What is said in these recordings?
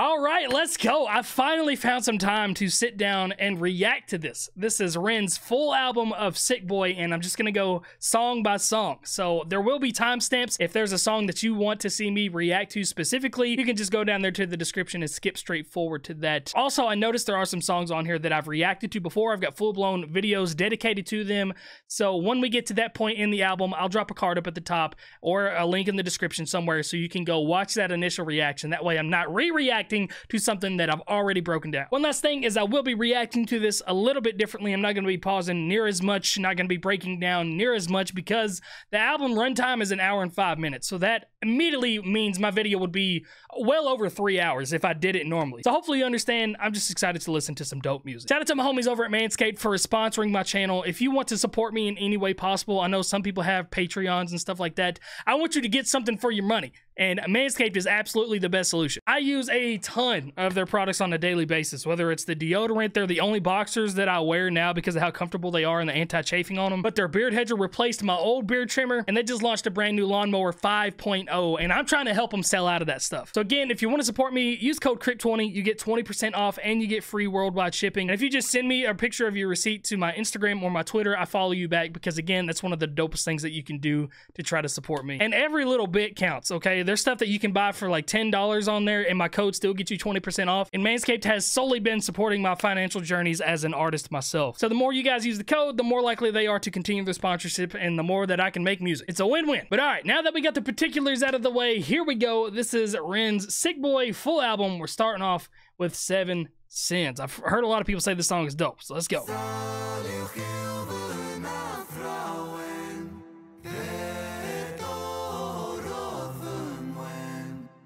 All right, let's go. I finally found some time to sit down and react to this. This is Ren's full album of Sick Boi, and I'm just going to go song by song. So there will be timestamps. If there's a song that you want to see me react to specifically, you can just go down there to the description and skip straight forward to that. Also, I noticed there are some songs on here that I've reacted to before. I've got full blown videos dedicated to them. So when we get to that point in the album, I'll drop a card up at the top or a link in the description somewhere so you can go watch that initial reaction. That way I'm not re reacting reacting to something that I've already broken down. One last thing is I will be reacting to this a little bit differently. I'm not going to be pausing near as much, not going to be breaking down near as much because the album runtime is an hour and five minutes. So that immediately means my video would be well over three hours if I did it normally. So hopefully you understand. I'm just excited to listen to some dope music. Shout out to my homies over at Manscaped for sponsoring my channel. If you want to support me in any way possible, I know some people have Patreons and stuff like that. I want you to get something for your money and Manscaped is absolutely the best solution. I use a ton of their products on a daily basis, whether it's the deodorant, they're the only boxers that I wear now because of how comfortable they are and the anti-chafing on them, but their beard hedger replaced my old beard trimmer, and they just launched a brand new lawnmower 5.0, and I'm trying to help them sell out of that stuff. So again, if you want to support me, use code CRYPT20, you get 20% off, and you get free worldwide shipping. And if you just send me a picture of your receipt to my Instagram or my Twitter, I follow you back because again, that's one of the dopest things that you can do to try to support me. And every little bit counts, okay? There's stuff that you can buy for like $10 on there, and my code still gets you 20% off. And Manscaped has solely been supporting my financial journeys as an artist myself. So the more you guys use the code, the more likely they are to continue their sponsorship and the more that I can make music. It's a win-win. But all right, now that we got the particulars out of the way, here we go. This is Ren's Sick Boi full album. We're starting off with Seven Sins. I've heard a lot of people say this song is dope, so let's go.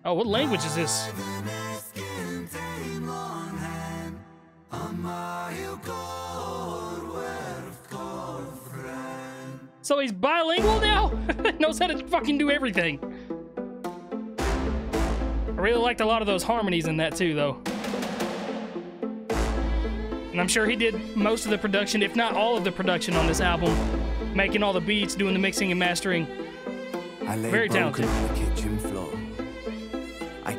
Oh, what language is this? So he's bilingual now? Knows how to fucking do everything. I really liked a lot of those harmonies in that too, though. And I'm sure he did most of the production, if not all of the production on this album, making all the beats, doing the mixing and mastering. Very talented.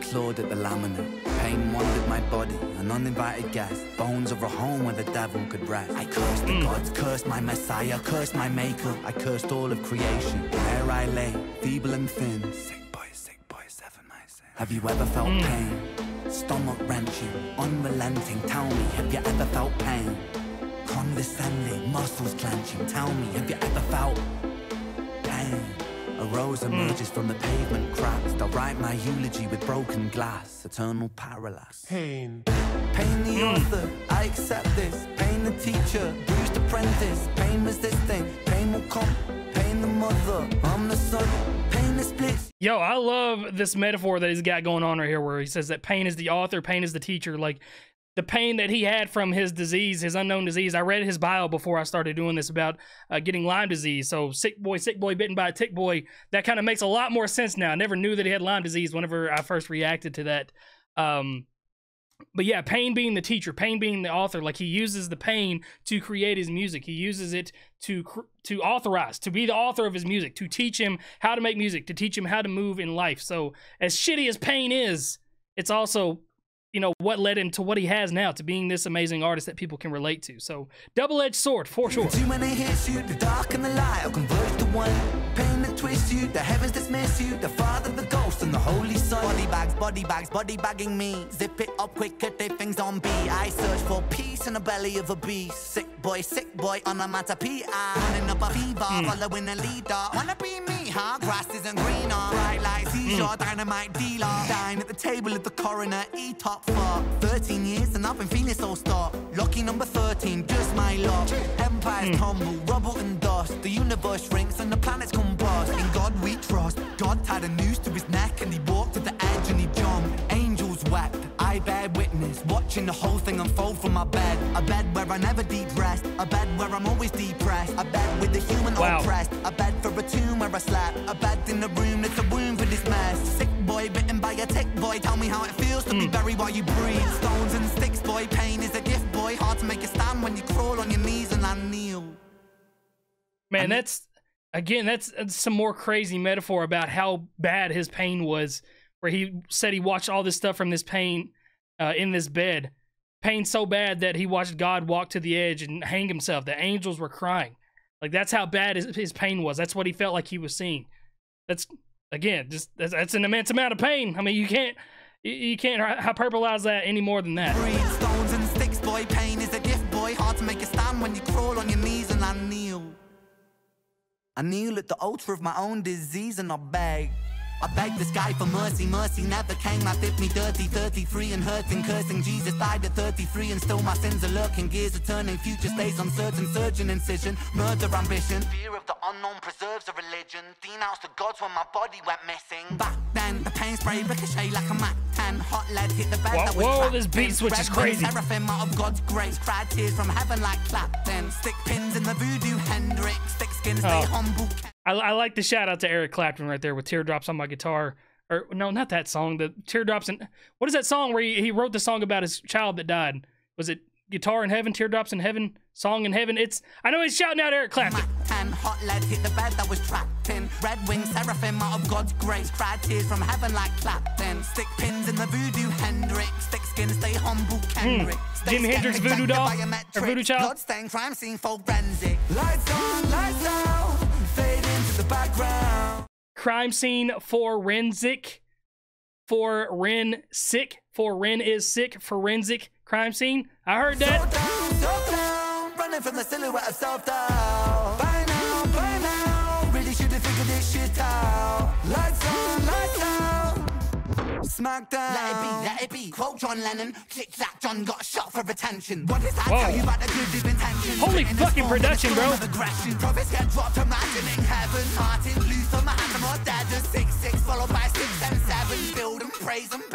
I clawed at the laminate. Pain wandered my body, an uninvited guest. Bones of a home where the devil could rest. I cursed the mm. gods, cursed my messiah, cursed my maker. I cursed all of creation. There I lay, feeble and thin. Sick boy, sick boy, seven myself. Have you ever felt mm. pain? Stomach wrenching, unrelenting. Tell me, have you ever felt pain? Condescending, muscles clenching. Tell me, have you ever felt pain? A rose hmm. emerges from the pavement cracks. I'll write my eulogy with broken glass. Eternal parallax. Pain. Pain the mm. author, I accept this. Pain the teacher, bruised apprentice. Pain resisting, pain will come. Pain the mother, I'm the son. Pain the splits. Yo, I love this metaphor that he's got going on right here where he says that pain is the author, pain is the teacher. Like, the pain that he had from his disease, his unknown disease. I read his bio before I started doing this about uh, getting Lyme disease. So sick boy, sick boy, bitten by a tick boy. That kind of makes a lot more sense now. I never knew that he had Lyme disease whenever I first reacted to that. Um, but yeah, pain being the teacher, pain being the author. Like he uses the pain to create his music. He uses it to to authorize, to be the author of his music, to teach him how to make music, to teach him how to move in life. So as shitty as pain is, it's also you know what led him to what he has now to being this amazing artist that people can relate to. So double-edged sword for sure. Too many hits you the dark and the light will to one. Pain that twists you the heavens dismiss you the father the ghost and the holy son body bags body bags body bagging me zip it up quick get their things on B I search for peace in the belly of a beast sick boy sick boy on a matter PI running up a fever mm. following a leader wanna be me huh grass isn't greener bright lights mm. dynamite dealer dine at the table of the coroner eat top for 13 years and I've been feeling so stuck. Lucky number 13, just my luck. Empires mm. tumble, rubble and dust. The universe shrinks and the planets combust. In God we trust. God tied a noose to his neck and he walked to the edge and he jumped. Angels wept. I bear witness, watching the whole thing unfold from my bed. A bed where I never deep rest. A bed where I'm always depressed. A bed with the human wow. oppressed. A bed for a tomb where I slept. A bed in the room that's a womb for this mess. Sick boy bitten by a tick boy. Tell me how it feels to mm. be hmm. buried while you breathe. Stones and sticks, boy. Pain is a gift, boy. Hard to make a stand when you crawl on your knees and I kneel. Man, that's again, that's, that's some more crazy metaphor about how bad his pain was. Where he said he watched all this stuff from this pain uh, in this bed, pain so bad that he watched God walk to the edge and hang himself. The angels were crying. Like that's how bad his, his pain was. That's what he felt like he was seeing. That's again, just that's, that's an immense amount of pain. I mean, you can't you, you can't hyperbolize that any more than that. stones and sticks, boy. Pain is a gift, boy. Hard to make a stand when you crawl on your knees and I kneel. I kneel at the altar of my own disease and I beg. I beg the sky for mercy, mercy never came. I did me dirty, 33 and hurting, cursing. Jesus died at 33 and still my sins are lurking. Gears are turning, future stays uncertain. Surgeon incision, murder ambition. Fear of the unknown preserves a religion. Denounced the gods when my body went missing. Back then, the pain spray ricochet like a Mac 10. Hot lead hit the bed. Whoa, that was whoa this beat switch is crazy. Seraphim out of God's grace. Cried tears from heaven like Clapton. Stick pins in the voodoo Hendrix. Stick skins, stay oh. humble. I, I like the shout out to Eric Clapton right there with teardrops on my guitar. Or no, not that song. The teardrops and what is that song where he, he wrote the song about his child that died? Was it Guitar in Heaven, Teardrops in Heaven, Song in Heaven? It's I know he's shouting out Eric Clapton. And hot lead hit the bed that was trapped in. Red seraphim out of God's grace. Cried tears from heaven like Clapton. Stick pins in the voodoo Hendrix. Stick skin, stay humble Kendrick. Mm. Jimi Hendrix voodoo doll or voodoo child. Bloodstained crime scene forensic. Lights on, lights out. Crime scene forensic. For Ren sick. For Ren is sick. Forensic crime scene. I heard that. So down, so down, running Smackdown. Let it be, let it be. Quote John Lennon. Click clack, John got shot for attention. What does that Whoa. tell you about the good deep intention? Holy fucking production, bro. Prophets get dropped, imagining heaven. Martin Luther,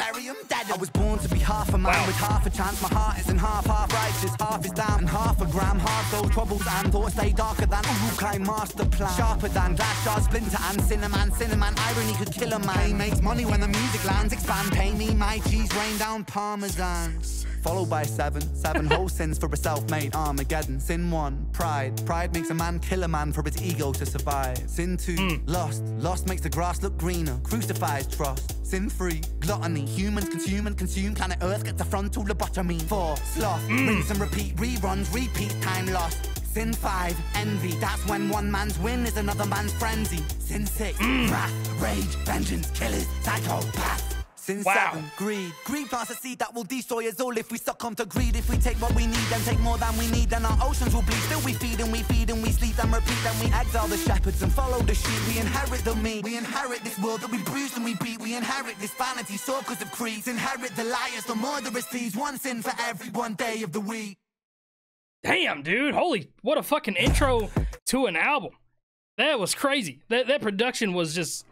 bury them dead. I was born to be half a man wow. with half a chance. My heart isn't half half righteous, half is down and half a gram. Half those troubles and thoughts stay darker than Uruk-hai master plan. Sharper than glass shards, splinter and cinnamon. Cinnamon irony could kill a man. He makes money when the music lands. Expand, pay me my cheese, rain down parmesan followed by seven. Seven whole sins for a self-made Armageddon. Sin one, pride. Pride makes a man kill a man for his ego to survive. Sin two, mm. lust. Lust makes the grass look greener. Crucifies trust. Sin three, gluttony. Humans consume and consume. Planet Earth gets a frontal lobotomy. Four, sloth. Mm. Rinse and repeat, reruns, repeat, time lost. Sin 5, envy. That's when one man's win is another man's frenzy. Sin 6, mm. wrath, rage, vengeance, killers, psychopath. Sin wow. seven, greed. Greed plants a seed that will destroy us all if we succumb to greed. If we take what we need, then take more than we need, then our oceans will bleed. Still we feed and we feed and we sleep and repeat. Then we exile the shepherds and follow the sheep. We inherit the meat. We inherit this world that we bruise and we beat. We inherit this vanity, circles of creeds. Inherit the liars, the murderous thieves. One sin for every one day of the week. Damn, dude. Holy, what a fucking intro to an album. That was crazy. That that production was just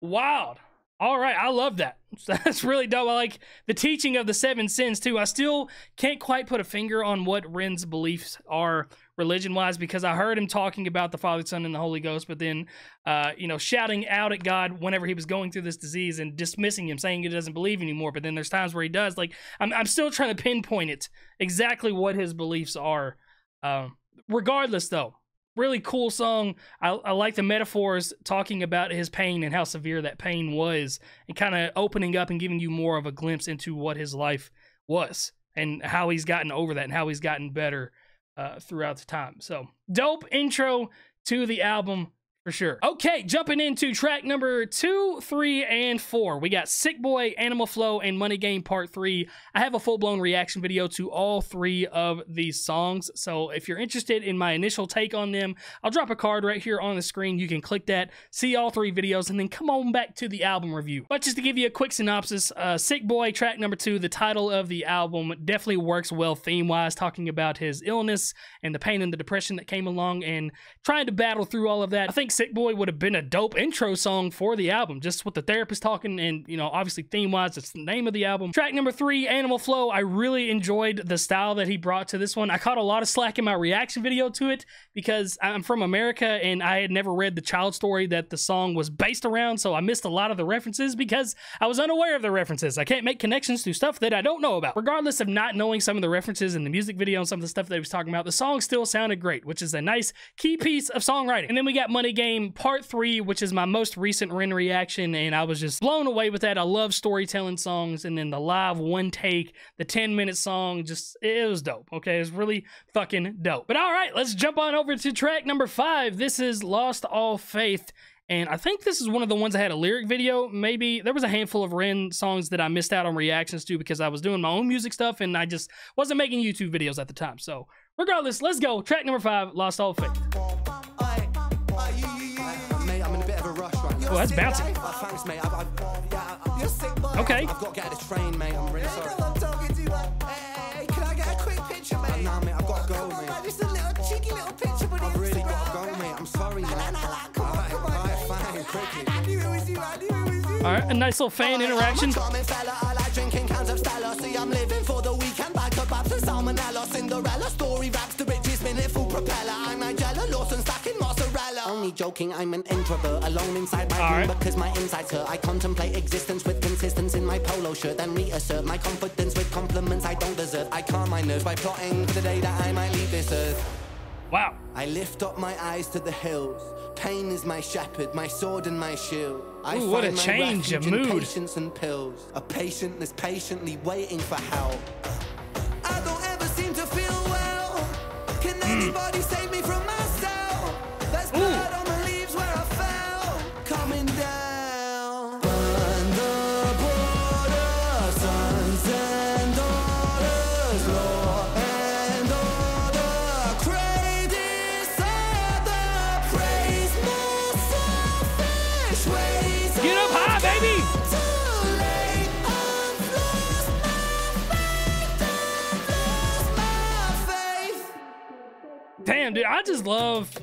wild. All right, I love that. That's really dope. I like the teaching of the seven sins too. I still can't quite put a finger on what Ren's beliefs are religion wise because I heard him talking about the Father, Son, and the Holy Ghost, but then, uh, you know, shouting out at God whenever he was going through this disease and dismissing him, saying he doesn't believe anymore. But then there's times where he does. Like, I'm, I'm still trying to pinpoint it exactly what his beliefs are. Uh, regardless, though, really cool song. I, I, like the metaphors talking about his pain and how severe that pain was, and kind of opening up and giving you more of a glimpse into what his life was and how he's gotten over that and how he's gotten better uh, throughout the time. So, dope intro to the album for sure. Okay, jumping into track number two, three, and four. We got Sick Boi, Animal Flow, and Money Game Part 3. I have a full blown reaction video to all three of these songs. So if you're interested in my initial take on them, I'll drop a card right here on the screen. You can click that, see all three videos, and then come on back to the album review. But just to give you a quick synopsis, uh, Sick Boi, track number two, the title of the album definitely works well theme wise, talking about his illness and the pain and the depression that came along and trying to battle through all of that. I think Sick Boi would have been a dope intro song for the album, just with the therapist talking, and you know, obviously theme wise, it's the name of the album. Track number three, Animal Flow. I really enjoyed the style that he brought to this one. I caught a lot of slack in my reaction video to it because I'm from America and I had never read the child story that the song was based around, so I missed a lot of the references because I was unaware of the references. I can't make connections to stuff that I don't know about. Regardless of not knowing some of the references in the music video and some of the stuff that he was talking about, the song still sounded great, which is a nice key piece of songwriting. And then we got Money Game Game Part 3, which is my most recent Ren reaction, and I was just blown away with that. I love storytelling songs, and then the live one take, the 10 minute song, just, it was dope, okay? It was really fucking dope. But all right, let's jump on over to track number five. This is Lost All Faith. And I think this is one of the ones I had a lyric video. Maybe there was a handful of Ren songs that I missed out on reactions to because I was doing my own music stuff and I just wasn't making YouTube videos at the time. So regardless, let's go. Track number five, Lost All Faith. Sick, boy. Okay. I've got to get out of the train, mate. I'm really sorry. I'm talking to you. Hey, can I get a quick picture, uh, mate? Nah, mate. I've got to go, mate. Just a little cheeky little picture, but I've really got to go, mate. I'm sorry, mate. Come on, come on. Alright, fine, quickly. I knew it was you. I knew it was you. All right, a nice little fan interaction. I'm a fella, I like drinking cans of Stella. See, I'm living for the weekend, bag of babs and salmonella. Cinderella story raps, the richest minute full propeller. I'm Only joking, I'm an introvert, alone inside my All room right. because my insides hurt. I contemplate existence with consistency in my polo shirt, then reassert my confidence with compliments I don't deserve. I calm my nerves by plotting the day that I might leave this earth. Wow. I lift up my eyes to the hills. Pain is my shepherd, my sword and my shield. I Ooh, what a change of mood. Patience and pills. A patient that's patiently waiting for help. I don't ever seem to feel well. Can Hmm. anybody Damn, dude, I just love.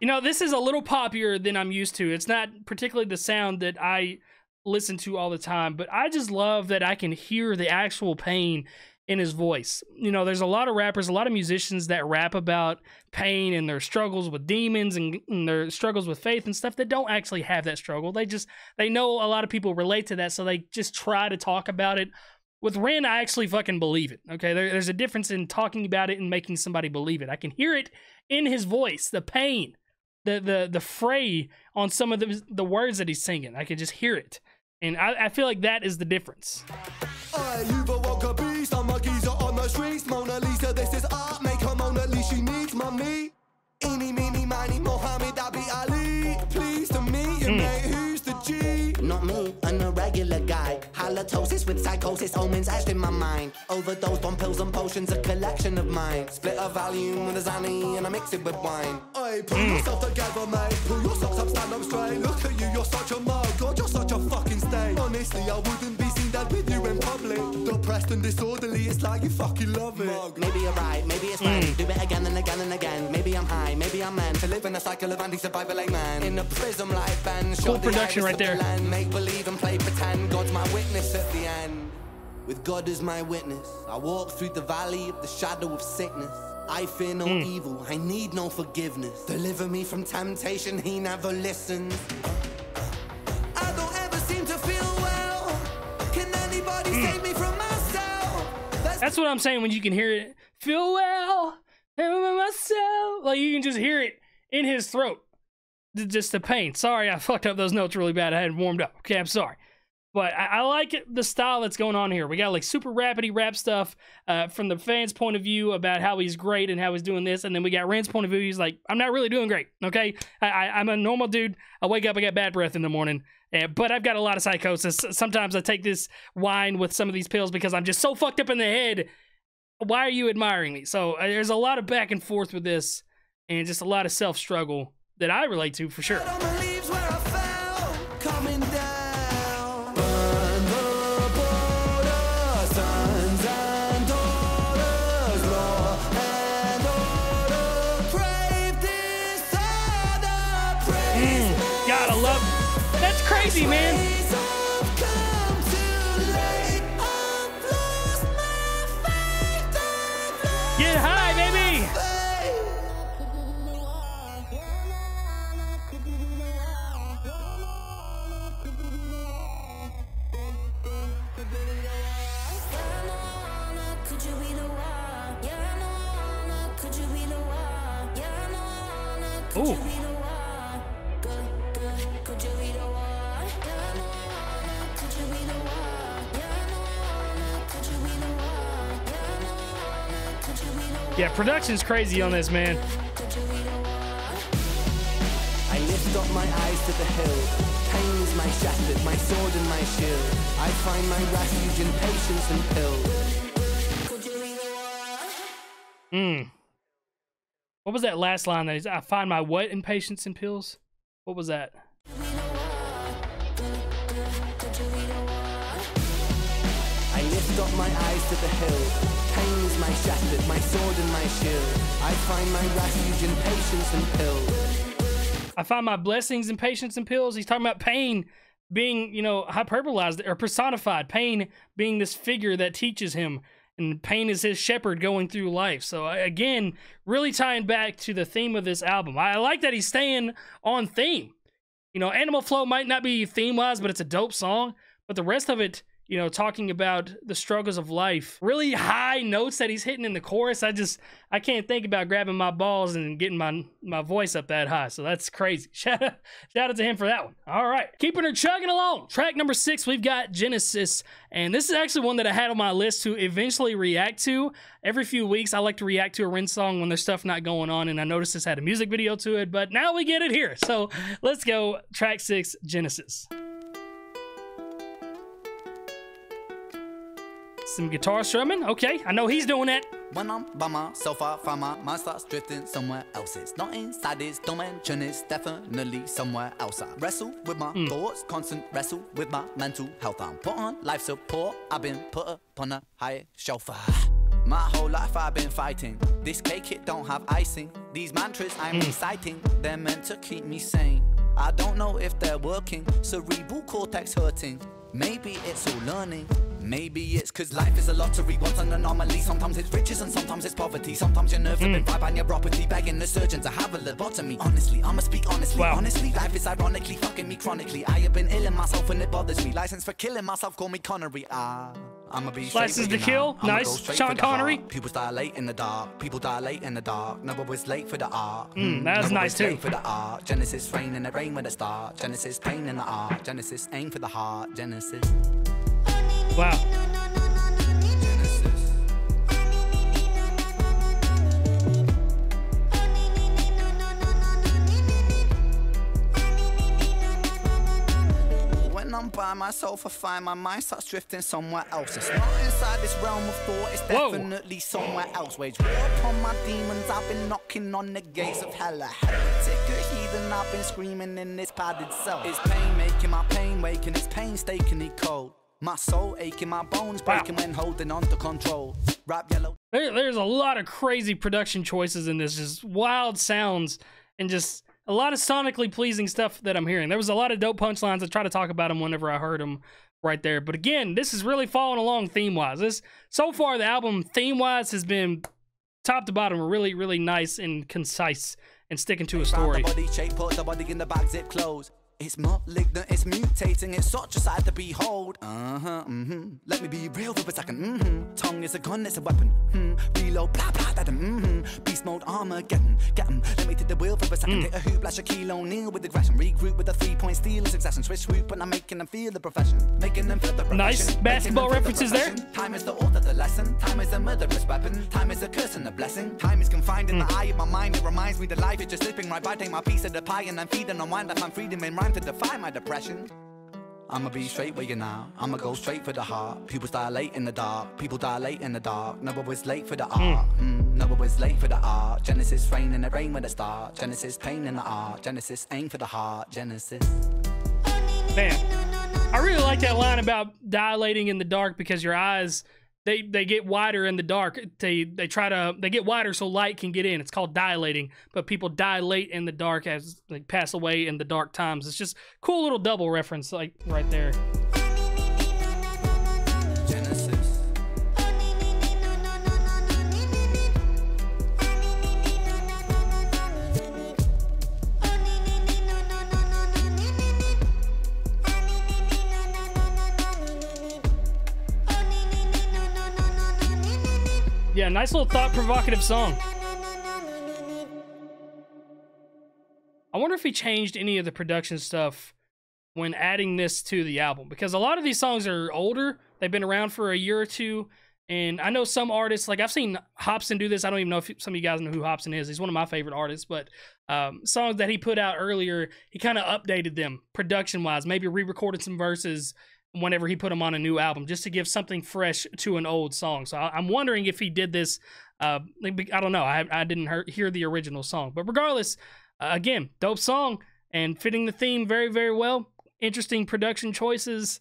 You know, this is a little poppier than I'm used to. It's not particularly the sound that I listen to all the time, but I just love that I can hear the actual pain in his voice. You know, there's a lot of rappers, a lot of musicians that rap about pain and their struggles with demons and, and their struggles with faith and stuff that don't actually have that struggle. They just they know a lot of people relate to that, so they just try to talk about it. With Ren, I actually fucking believe it. Okay, there, there's a difference in talking about it and making somebody believe it. I can hear it in his voice, the pain, the the the fray on some of the the words that he's singing. I can just hear it, and I, I feel like that is the difference. Aye, Halitosis with psychosis, omens etched in my mind. Overdosed on pills and potions, a collection of mine. Split a volume with a Xanny and I mix it with wine. Aye, pull mm. yourself together, mate. Pull your socks up, stand up straight. Look at you, you're such a mug. God, you're such a fucking stain. Honestly, I wouldn't be seen with you in public. Depressed and disorderly, it's like you fucking love it. Maybe you're right, maybe it's fine. Mm. Do it again and again and again. Maybe I'm high, maybe I'm meant to live in a cycle of anti-survival like man. In a prism like Ben. Cool production right there. Make believe and play pretend. God's my witness at the end. With God as my witness, I walk through the valley of the shadow of sickness. I fear no mm. evil, I need no forgiveness. Deliver me from temptation, he never listens. That's what I'm saying when you can hear it. Feel well, myself. Like you can just hear it in his throat. Just the pain. Sorry, I fucked up those notes really bad. I hadn't warmed up. Okay, I'm sorry. But I, I like it, the style that's going on here. We got like super rapidy rap stuff uh, from the fans' point of view about how he's great and how he's doing this, and then we got Ren's point of view. He's like, I'm not really doing great. Okay, I, I, I'm a normal dude. I wake up, I got bad breath in the morning, uh, but I've got a lot of psychosis. Sometimes I take this wine with some of these pills because I'm just so fucked up in the head. Why are you admiring me? So uh, there's a lot of back and forth with this, and just a lot of self struggle that I relate to for sure. Crazy, man. Yeah, production's crazy on this, man. I lift up my eyes to the hill. Pain is my shepherd, my sword and my shield. I find my refuge in patience and pills. Hmm. What was that last line that is I find my what in patience and pills? What was that? I lift up my eyes to the hill. Pain my my sword and my shield. I find my refuge in patience and pills. I find my blessings in patience and pills. He's talking about pain being, you know, hyperbolized or personified. Pain being this figure that teaches him, and pain is his shepherd going through life. So again, really tying back to the theme of this album. I like that he's staying on theme. You know, Animal Flow might not be theme wise, but it's a dope song. But the rest of it you know, talking about the struggles of life. Really high notes that he's hitting in the chorus. I just I can't think about grabbing my balls and getting my my voice up that high. So that's crazy. Shout out, shout out to him for that one. All right, keeping her chugging along. Track number six, we've got Genesis, and this is actually one that I had on my list to eventually react to. Every few weeks, I like to react to a Ren song when there's stuff not going on, and I noticed this had a music video to it, but now we get it here. So let's go. Track six, Genesis. Some guitar strumming. Okay, I know he's doing that. When I'm by myself, I find my mind starts drifting somewhere else. It's not inside this dimension, it's definitely somewhere else. I wrestle with my mm. thoughts, constant wrestle with my mental health. I'm put on life support, I've been put upon a higher shelf. My whole life I've been fighting. This cake, it don't have icing. These mantras I'm mm. reciting, they're meant to keep me sane. I don't know if they're working, cerebral cortex hurting. Maybe it's all learning. Maybe it's cause life is a lottery, what's an anomaly? Sometimes it's riches and sometimes it's poverty. Sometimes you're nerve mm. vibe and neuropathy, begging the surgeon to have a lobotomy. Honestly, I'ma speak honestly. Wow. Honestly, life is ironically fucking me chronically. I have been ill in myself and it bothers me. License for killing myself, call me Connery. Ah. I'ma be License to kill, nice. Sean Connery. People dilate in the dark. People dilate in the dark. Never was late for the art. Mm, that was nice too. For the art. Genesis rain in the rain with a star. Genesis pain in the art. Genesis aim for the heart. Genesis. Wow. I'm by myself, I find my mind starts drifting somewhere else. It's not inside this realm of thought, it's definitely somewhere else. Wage war upon my demons, I've been knocking on the gates of hell. A heretic, a heathen, I've been screaming in this padded cell. It's pain making my pain waking, it's painstakingly cold. My soul aching, my bones breaking wow. when holding on to control. Rap yellow. There, there's a lot of crazy production choices in this, just wild sounds and just a lot of sonically pleasing stuff that I'm hearing. There was a lot of dope punchlines. I try to talk about them whenever I heard them right there. But again, this is really following along theme wise. This so far the album theme wise has been top to bottom really really nice and concise and sticking to a story. It's malignant, it's mutating, it's such a sight to behold. Uh huh, mm hmm. Let me be real for a second, mm hmm. Tongue is a gun, it's a weapon. Hmm. Reload, blah blah, that mm hmm. Beast mode, Armageddon. Get em. Let me take the wheel for a second. Mm. Hit a hoop like Shaquille O'Neal with aggression. Regroup with a three point steal in succession. Switch swoop, and I'm making them feel the profession. Making them feel the profession. Nice basketball references the there. Time is the author, the lesson. Time is a murderous weapon. Time is a curse and a blessing. Time is confined in mm. the eye of my mind. It reminds me that life is just slipping right by. Take my piece of the pie and I'm feeding on wine. That my freedom in rhyme to defy my depression. I'ma be straight with you now. I'ma go straight for the heart. People dilate in the dark. People dilate in the dark. Never was late for the hmm. art. Mm. Never was late for the art. Genesis rain in the rain with a start. Genesis pain in the art. Genesis aim for the heart. Genesis. Man, I really like that line about dilating in the dark because your eyes they they get wider in the dark. They they try to they get wider so light can get in. It's called dilating, but people dilate in the dark as they pass away in the dark times. It's just cool little double reference like right there. Yeah, nice little thought provocative song. I wonder if he changed any of the production stuff when adding this to the album because a lot of these songs are older. They've been around for a year or two And I know some artists, like I've seen Hopsin do this. I don't even know if some of you guys know who Hopsin is. He's one of my favorite artists, but um, songs that he put out earlier, he kind of updated them production wise, maybe re recorded some verses whenever he put them on a new album just to give something fresh to an old song. So I, am wondering if he did this. Uh, I don't know. I, I didn't hear the original song, but regardless, uh, again, dope song and fitting the theme very, very well. Interesting production choices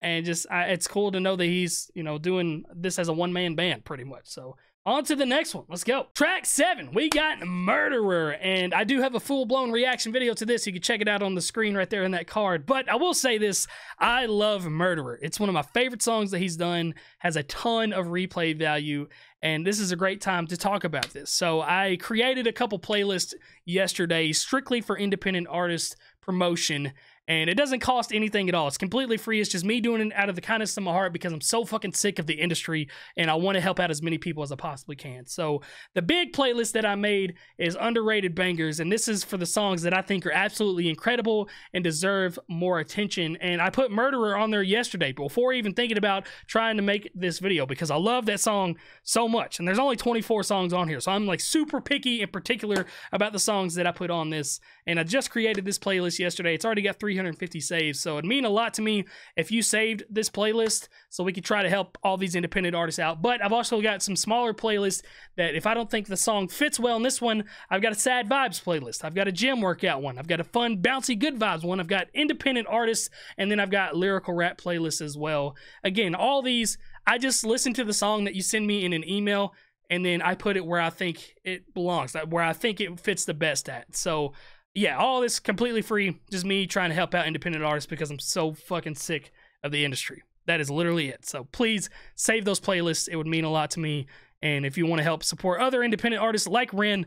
and just I, it's cool to know that he's you know doing this as a one man band pretty much. So on to the next one. Let's go. Track seven, we got Murderer. And I do have a full blown reaction video to this. You can check it out on the screen right there in that card. But I will say this I love Murderer. It's one of my favorite songs that he's done, has a ton of replay value. And this is a great time to talk about this. So I created a couple playlists yesterday strictly for independent artist promotion and it doesn't cost anything at all. It's completely free. It's just me doing it out of the kindness of my heart because I'm so fucking sick of the industry and I want to help out as many people as I possibly can. So, the big playlist that I made is underrated bangers, and this is for the songs that I think are absolutely incredible and deserve more attention. And I put Murderer on there yesterday before even thinking about trying to make this video because I love that song so much. And there's only 24 songs on here, so I'm like super picky in particular about the songs that I put on this. And I just created this playlist yesterday. It's already got 300 350 saves. So it'd mean a lot to me if you saved this playlist so we could try to help all these independent artists out. But I've also got some smaller playlists that if I don't think the song fits well in this one, I've got a sad vibes playlist. I've got a gym workout one. I've got a fun, bouncy, good vibes one. I've got independent artists, and then I've got lyrical rap playlists as well. Again, all these, I just listen to the song that you send me in an email and then I put it where I think it belongs, where I think it fits the best at. So yeah, all this completely free. Just me trying to help out independent artists because I'm so fucking sick of the industry. That is literally it. So please save those playlists. It would mean a lot to me. And if you want to help support other independent artists like Ren,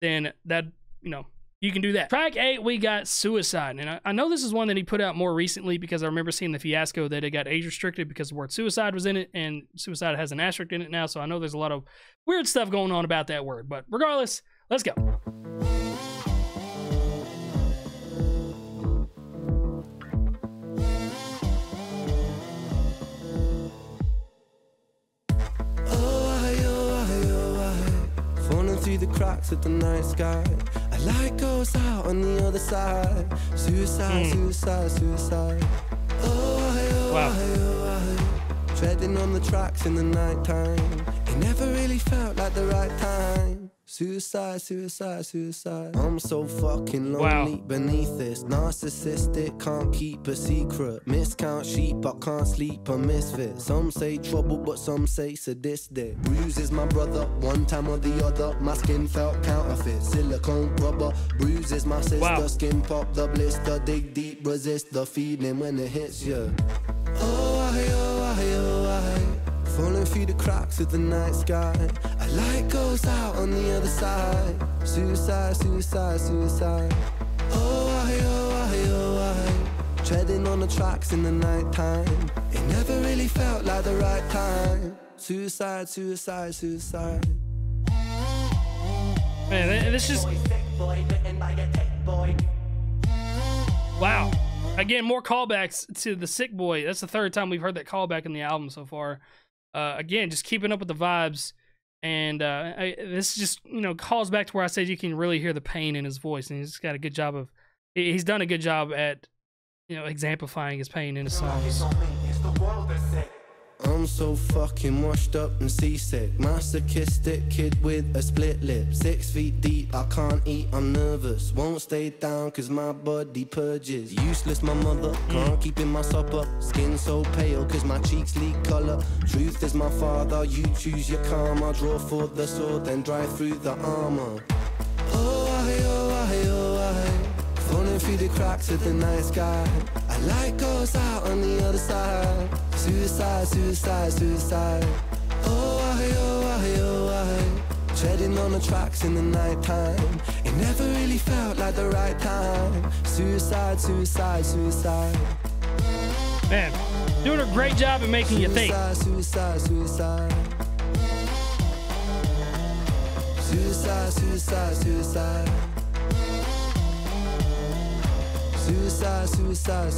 then that, you know, you can do that. Track eight, we got Suicide. And I, I, know this is one that he put out more recently because I remember seeing the fiasco that it got age restricted because the word suicide was in it and suicide has an asterisk in it now. So I know there's a lot of weird stuff going on about that word. But regardless, let's go. The cracks of the night sky. A light goes out on the other side. Suicide, mm. suicide, suicide. Oh, I, oh, wow. Oh, I. Treading on the tracks in the night time. It never really felt like the right time. Suicide, suicide, suicide. I'm so fucking lonely wow. beneath this. Narcissistic, can't keep a secret. Miscount sheep, I can't sleep, a misfit. Some say trouble, but some say sadistic. Bruises my brother, one time or the other. My skin felt counterfeit. Silicone rubber. Bruises my sister, wow. skin pop the blister. Dig deep, resist the feeling when it hits you. Oh. Falling through the cracks of the night sky. A light goes out on the other side. Suicide, suicide, suicide. Oh, I, oh, I, oh, I. Treading on the tracks in the night time. It never really felt like the right time. Suicide, suicide, suicide. Man, this is. Wow. Again, more callbacks to the Sick Boi. That's the third time we've heard that callback in the album so far uh, again, just keeping up with the vibes. And uh, I, this just you know calls back to where I said you can really hear the pain in his voice, and he's got a good job of he's done a good job at you know exemplifying his pain in his songs. I'm so fucking washed up and seasick. Masochistic kid with a split lip. Six feet deep, I can't eat, I'm nervous. Won't stay down cause my body purges. Useless, my mother, can't keep in my supper. Skin so pale cause my cheeks leak color. Truth is my father, you choose your karma. Draw for the sword, then drive through the armor. Oh, I, oh, Through the cracks of the night sky. A light goes out on the other side. Suicide, suicide, suicide. Oh, I, oh, I, oh, I. Treading on the tracks in the night time. It never really felt like the right time. Suicide, suicide, suicide. Man, doing a great job at making suicide, you think. Suicide, suicide. Suicide, suicide, suicide. Suicide, suicide, suicide.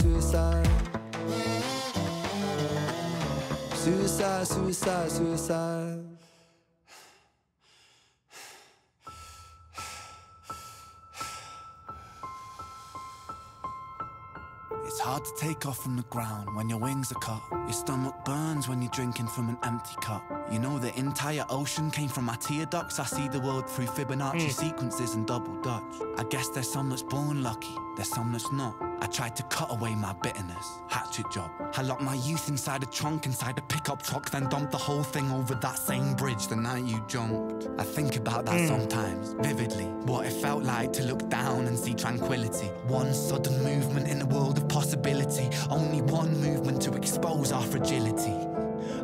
Suicide, suicide, suicide. Suicide. It's hard to take off from the ground when your wings are cut. Your stomach burns when you're drinking from an empty cup. You know the entire ocean came from my tear ducts. I see the world through Fibonacci hmm. sequences and double Dutch. I guess there's some that's born lucky, there's some that's not. I tried to cut away my bitterness. Hatchet job. I locked my youth inside a trunk, inside a pickup truck, then dumped the whole thing over that same bridge the night you jumped. I think about that hmm. sometimes, vividly. What it felt like to look down and see tranquility. One sudden movement in a world of possibility. Only one movement to expose our fragility.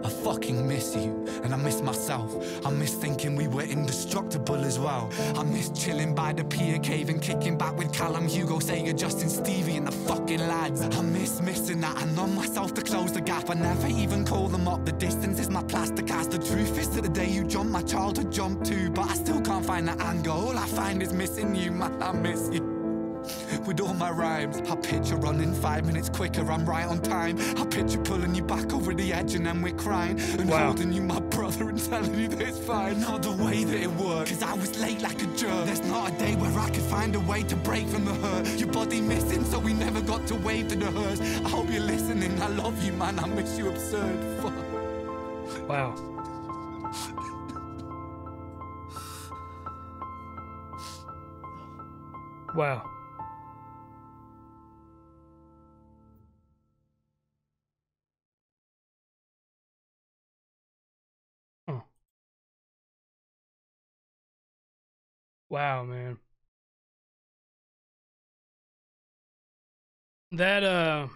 I fucking miss you, and I miss myself. I miss thinking we were indestructible as well. I miss chilling by the pier cave and kicking back with Callum Hugo, saying Justin Stevie and the fucking lads. I miss missing that. I numb myself to close the gap. I never even call them up. The distance is my plaster cast. The truth is to the day you jumped, my childhood jumped too. But I still can't find that anger. All I find is missing you, man. I miss you. With all my rhymes, I picture running five minutes quicker, I'm right on time. I picture pulling you back over the edge and then we're crying. And Wow. holding you, my brother, and telling you that it's fine. Not the way that it works, cause I was late like a jerk. There's not a day where I could find a way to break from the hurt. Your body missing, so we never got to wave to the hearse. I hope you're listening, I love you, man, I miss you absurd. Fuck. Wow. Wow. Wow, man. That uh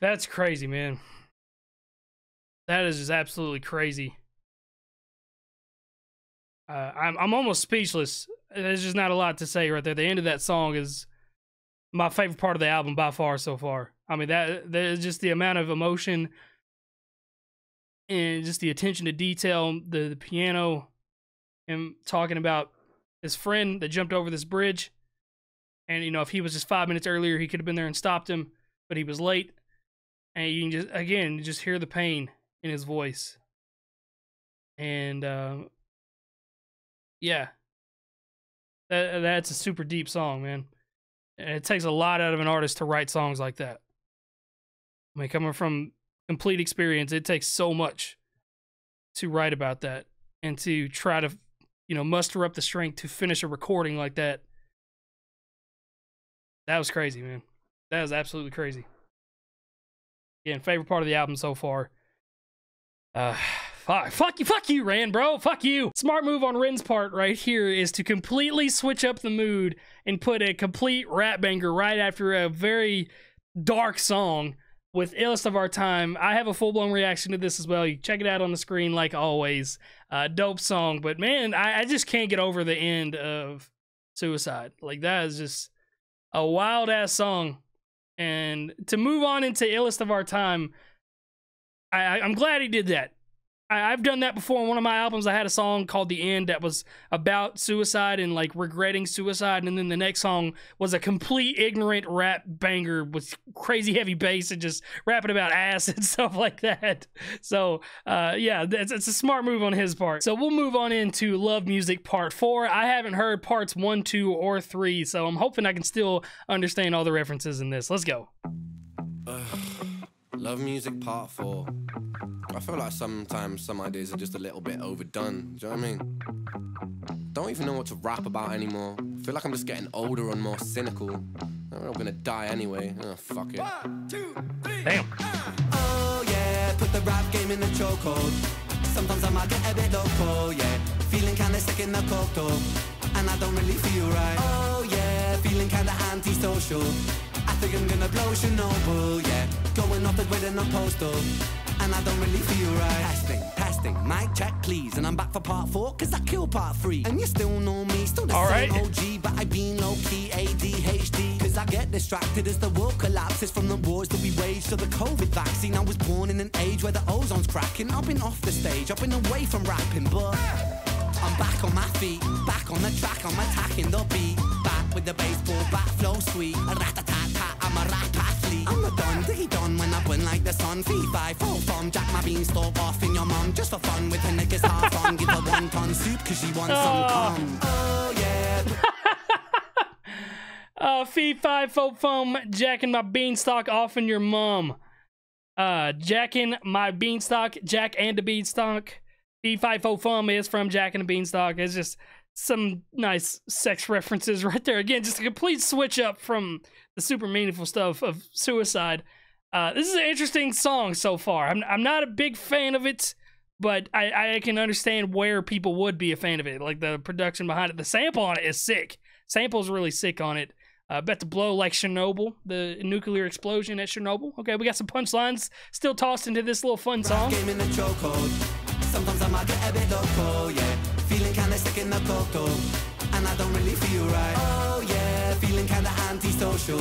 That's crazy, man. That is just absolutely crazy. Uh, I'm I'm almost speechless. There's just not a lot to say right there. The end of that song is my favorite part of the album by far so far. I mean that there's just the amount of emotion and just the attention to detail, the, the piano, him talking about his friend that jumped over this bridge, and you know if he was just five minutes earlier, he could have been there and stopped him, but he was late, and you can just again just hear the pain in his voice, and uh, yeah, that that's a super deep song, man. And it takes a lot out of an artist to write songs like that. I mean, coming from complete experience, it takes so much to write about that and to try to, you know, muster up the strength to finish a recording like that. That was crazy, man. That was absolutely crazy. Again, favorite part of the album so far. Uh, fuck, fuck you, fuck you, Ren, bro, fuck you. Smart move on Ren's part right here is to completely switch up the mood and put a complete rap banger right after a very dark song with illest of our time. I have a full blown reaction to this as well. You check it out on the screen like always. Uh, dope song, but man, I, I just can't get over the end of Suicide. Like that is just a wild ass song. And to move on into illest of our time, I, I'm glad he did that. I've done that before. On one of my albums, I had a song called "The End" that was about suicide and like regretting suicide, and then the next song was a complete ignorant rap banger with crazy heavy bass and just rapping about ass and stuff like that. So, uh, yeah, it's, it's a smart move on his part. So we'll move on into Love Music Part Four. I haven't heard parts one, two, or three, so I'm hoping I can still understand all the references in this. Let's go. Love music part four. I feel like sometimes some ideas are just a little bit overdone. Do you know what I mean? Don't even know what to rap about anymore. I feel like I'm just getting older and more cynical. I'm gonna die anyway. Oh, fuck it. Damn. Oh yeah, put the rap game in the chokehold. Sometimes I might get a bit loco, yeah. Feeling kinda sick in the coke though. And I don't really feel right. Oh yeah, feeling kinda antisocial. Think I'm gonna blow Chernobyl, yeah. Going off it with an apostle. And I don't really feel right. Testing, testing, mic check please. And I'm back for part four, cause I killed part three. And you still know me, still the All same right. OG, but I've been low key ADHD. Cause I get distracted as the world collapses from the wars that we waged to the COVID vaccine. I was born in an age where the ozone's cracking. I've been off the stage, I've been away from rapping, but I'm back on my feet, back on the track, I'm attacking the beat. Back with the baseball bat flow sweet. I'm a rap athlete. I'm a don, diggy don when I win like the sun. Fee, five, four, from Jack my beanstalk off in your mum. Just for fun with her niggas half on. Give her one ton soup cause she wants some cum. Oh yeah. Uh, fee, five, four, foam, jacking my beanstalk off in your mum. Uh, jacking my beanstalk, Jack and the beanstalk. Fee, five, four, foam is from Jack and the beanstalk. It's just some nice sex references right there. Again, just a complete switch up from the super meaningful stuff of suicide. Uh, this is an interesting song so far. I'm I'm not a big fan of it, but I, I can understand where people would be a fan of it. Like the production behind it, the sample on it is sick. Sample's really sick on it. Uh, bet to blow like Chernobyl, the nuclear explosion at Chernobyl. Okay, we got some punchlines still tossed into this little fun song. Kinda sick in the cocoa. And I don't really feel right. Oh yeah, feeling kinda antisocial.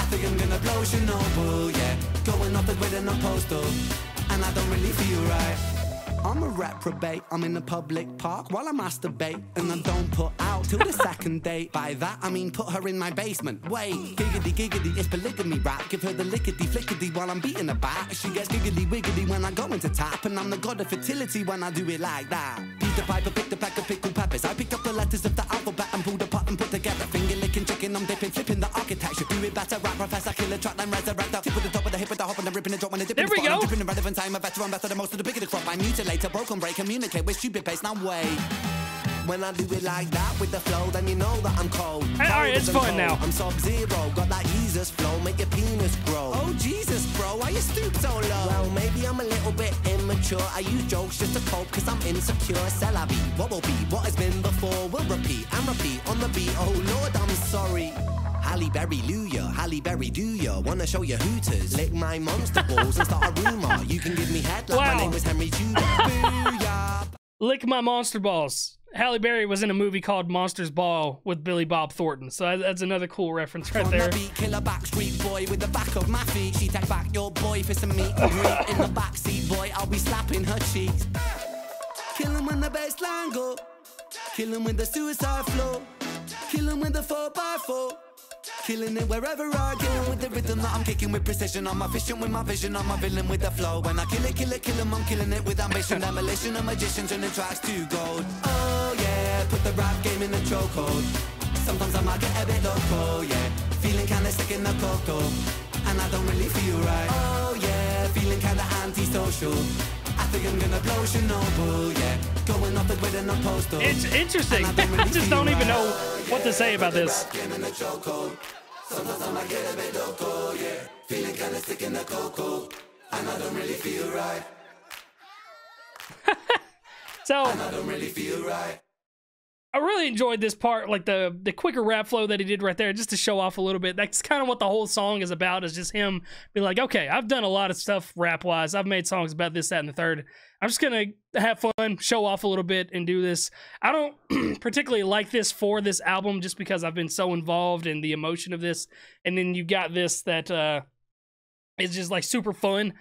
I think I'm gonna blow Chernobyl, yeah. Going off the grid and I'm postal. And I don't really feel right. I'm a reprobate, I'm in a public park while I masturbate And I don't put out till the second date. By that I mean put her in my basement. Wait, giggity giggity, it's polygamy rap. Give her the lickety flickety while I'm beating her back. She gets giggity wiggity when I go into tap And I'm the god of fertility when I do it like that. Peter Piper picked a pack of pickled peppers. I picked up the letters of the alphabet and pulled apart and put together. Finger licking chicken, I'm dipping, flipping the architecture. Do it better, rap professor, killer track, then resurrect the Tip with the top of the hip with the hop and and drop when the dip There the we spot, I'm go. dripping in relevant time, a veteran better than most of the bigger the crop I mutilate, a broken break, communicate with stupid bass, now wait when I do it like that with the flow, then you know that I'm cold. Hey, all right, it's Cold as fun I'm now. I'm sub zero, got that Jesus flow, make your penis grow. Oh Jesus, bro, why you stoop so low? Well, maybe I'm a little bit immature. I use jokes just to cope, cause I'm insecure. C'est la vie, what will be, what has been before will repeat and repeat on the beat. Oh Lord, I'm sorry. Halle Berry, Luya, Halle Berry, do ya? Wanna show you hooters? Lick my monster balls and start a rumor. You can give me head like Wow. my name was Henry Tudor. Lick my monster balls. Halle Berry was in a movie called Monsters Ball with Billy Bob Thornton, so that's another cool reference right there. the beat, killer backstreet boy with the back of my feet. She take back your boy for some meat and greet. In the backseat, boy, I'll be slapping her cheeks. Kill him when the bass line go. Kill him with the suicide flow. Kill him with the 4x4. Killing it wherever I. Killing with the rhythm that I'm kicking with precision. I'm efficient with my vision. I'm a villain with the flow. When I kill it, kill it, kill him, I'm killing it with ambition. Demolition of magicians and the tracks to gold. Oh yeah, put the rap game in the chokehold. Sometimes I might get a bit loco, yeah. Feeling kinda sick in the cocoa. And I don't really feel right. Oh yeah, feeling kinda antisocial. I think I'm gonna blow Chernobyl, yeah. Going off the grid and I'm postal. It's interesting. I just don't even know what to say about this. Game in the chokehold. Sometimes I might get a bit loco, yeah. Feeling kinda sick in the cocoa. And I don't really feel right. So I don't really feel right. I really enjoyed this part, like the the quicker rap flow that he did right there, just to show off a little bit. That's kind of what the whole song is about. Is just him be like, okay, I've done a lot of stuff rap wise. I've made songs about this, that, and the third. I'm just gonna have fun, show off a little bit, and do this. I don't particularly like this for this album, just because I've been so involved in the emotion of this. And then you got this that uh is just like super fun.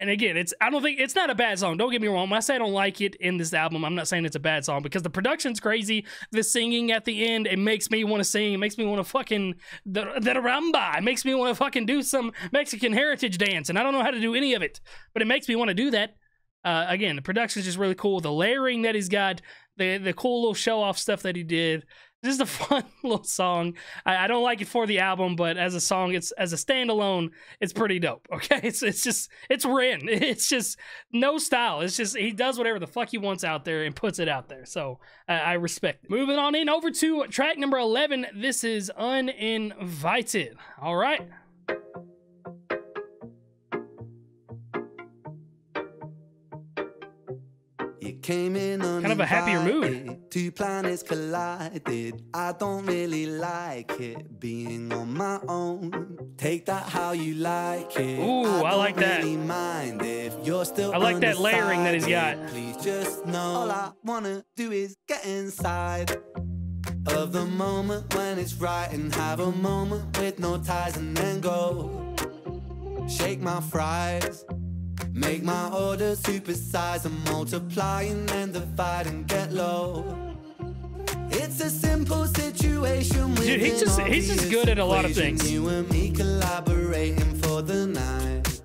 And again, it's I don't think it's not a bad song. Don't get me wrong. When I say I don't like it in this album, I'm not saying it's a bad song because the production's crazy. The singing at the end, it makes me want to sing. It makes me want to fucking the the ramba. It makes me want to fucking do some Mexican heritage dance, and I don't know how to do any of it, but it makes me want to do that. Uh, again, the production's just really cool. The layering that he's got, the the cool little show off stuff that he did. Just a fun little song. I, I don't like it for the album, but as a song, it's as a standalone, it's pretty dope. Okay, it's it's just it's Ren. It's just no style. It's just he does whatever the fuck he wants out there and puts it out there. So I, I respect it. Moving on in over to track number eleven. This is uninvited. All right. Came in Kind of a happier mood. Two planets collided. I don't really like it being on my own. Take that how you like it. Ooh, I don't like that. Really mind if you're still I like that layering that he's got. Please just know all I wanna do is get inside of the moment when it's right and have a moment with no ties and then go. Shake my fries. Make my order supersize and multiply and then divide and get low. It's a simple situation. Dude, he's just he's just good at a lot of things. You and me collaborating for the night.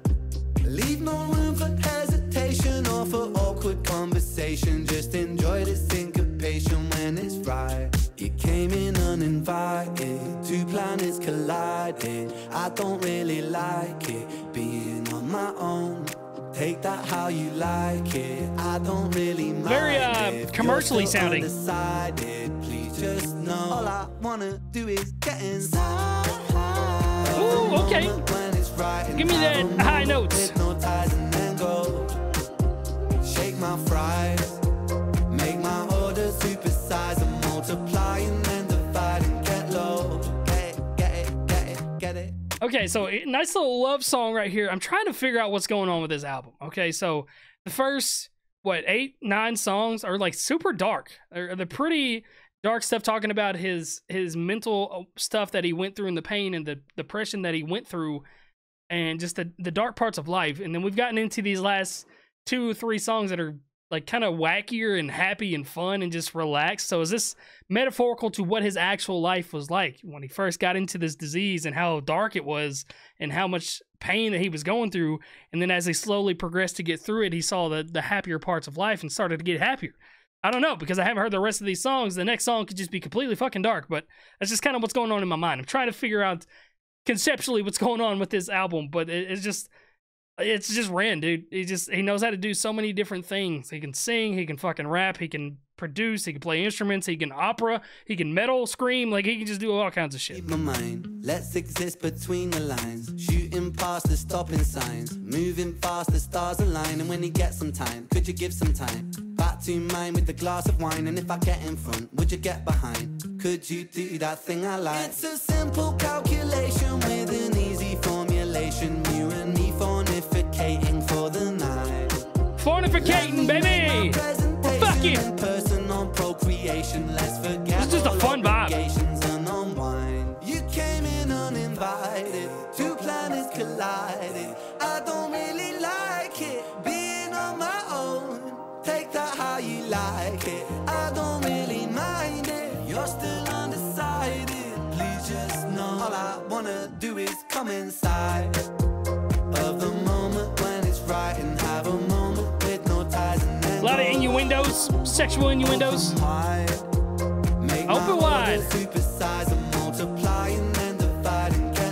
Leave no room for hesitation or for awkward conversation. Just enjoy the syncopation when it's right. You came in uninvited, two planets collided. I don't really like it being on my own. Take that how you like it. I don't really mind Very, uh, if you're commercially still sounding. undecided. Please just know all I wanna do is get inside. Ooh, okay. When it's right Give me that high notes. no ties and then go. Shake my fries, make my order supersize and multiply Okay, so nice little love song right here. I'm trying to figure out what's going on with this album. Okay, so the first what eight nine songs are like super dark. They're, they're pretty dark stuff talking about his his mental uh, stuff that he went through and the pain and the depression that he went through and just the the dark parts of life. And then we've gotten into these last two three songs that are like kind of wackier and happy and fun and just relaxed. So is this metaphorical to what his actual life was like when he first got into this disease and how dark it was and how much pain that he was going through and then as he slowly progressed to get through it he saw the the happier parts of life and started to get happier. I don't know because I haven't heard the rest of these songs. The next song could just be completely fucking dark, but that's just kind of what's going on in my mind. I'm trying to figure out conceptually what's going on with this album, but it, it's just it's just Ren, dude. He just he knows how to do so many different things. He can sing, he can fucking rap, he can produce, he can play instruments, he can opera, he can metal, scream, like he can just do all kinds of shit. Keep my mind, let's exist between the lines. Shooting past the stopping signs, moving fast, the stars align. And when you get some time, could you give some time? Back to mine with a glass of wine. And if I get in front, would you get behind? Could you do that thing I like? It's a simple calculation fornicating for the night. Fornicating, baby! Fuck you! Personal procreation, let's forget It's just a fun vibe. obligations and unwind. You came in uninvited, two planets collided. I don't really like it being on my own. Take that how you like it. I don't really mind it. You're still undecided. Please just know all I wanna do is come inside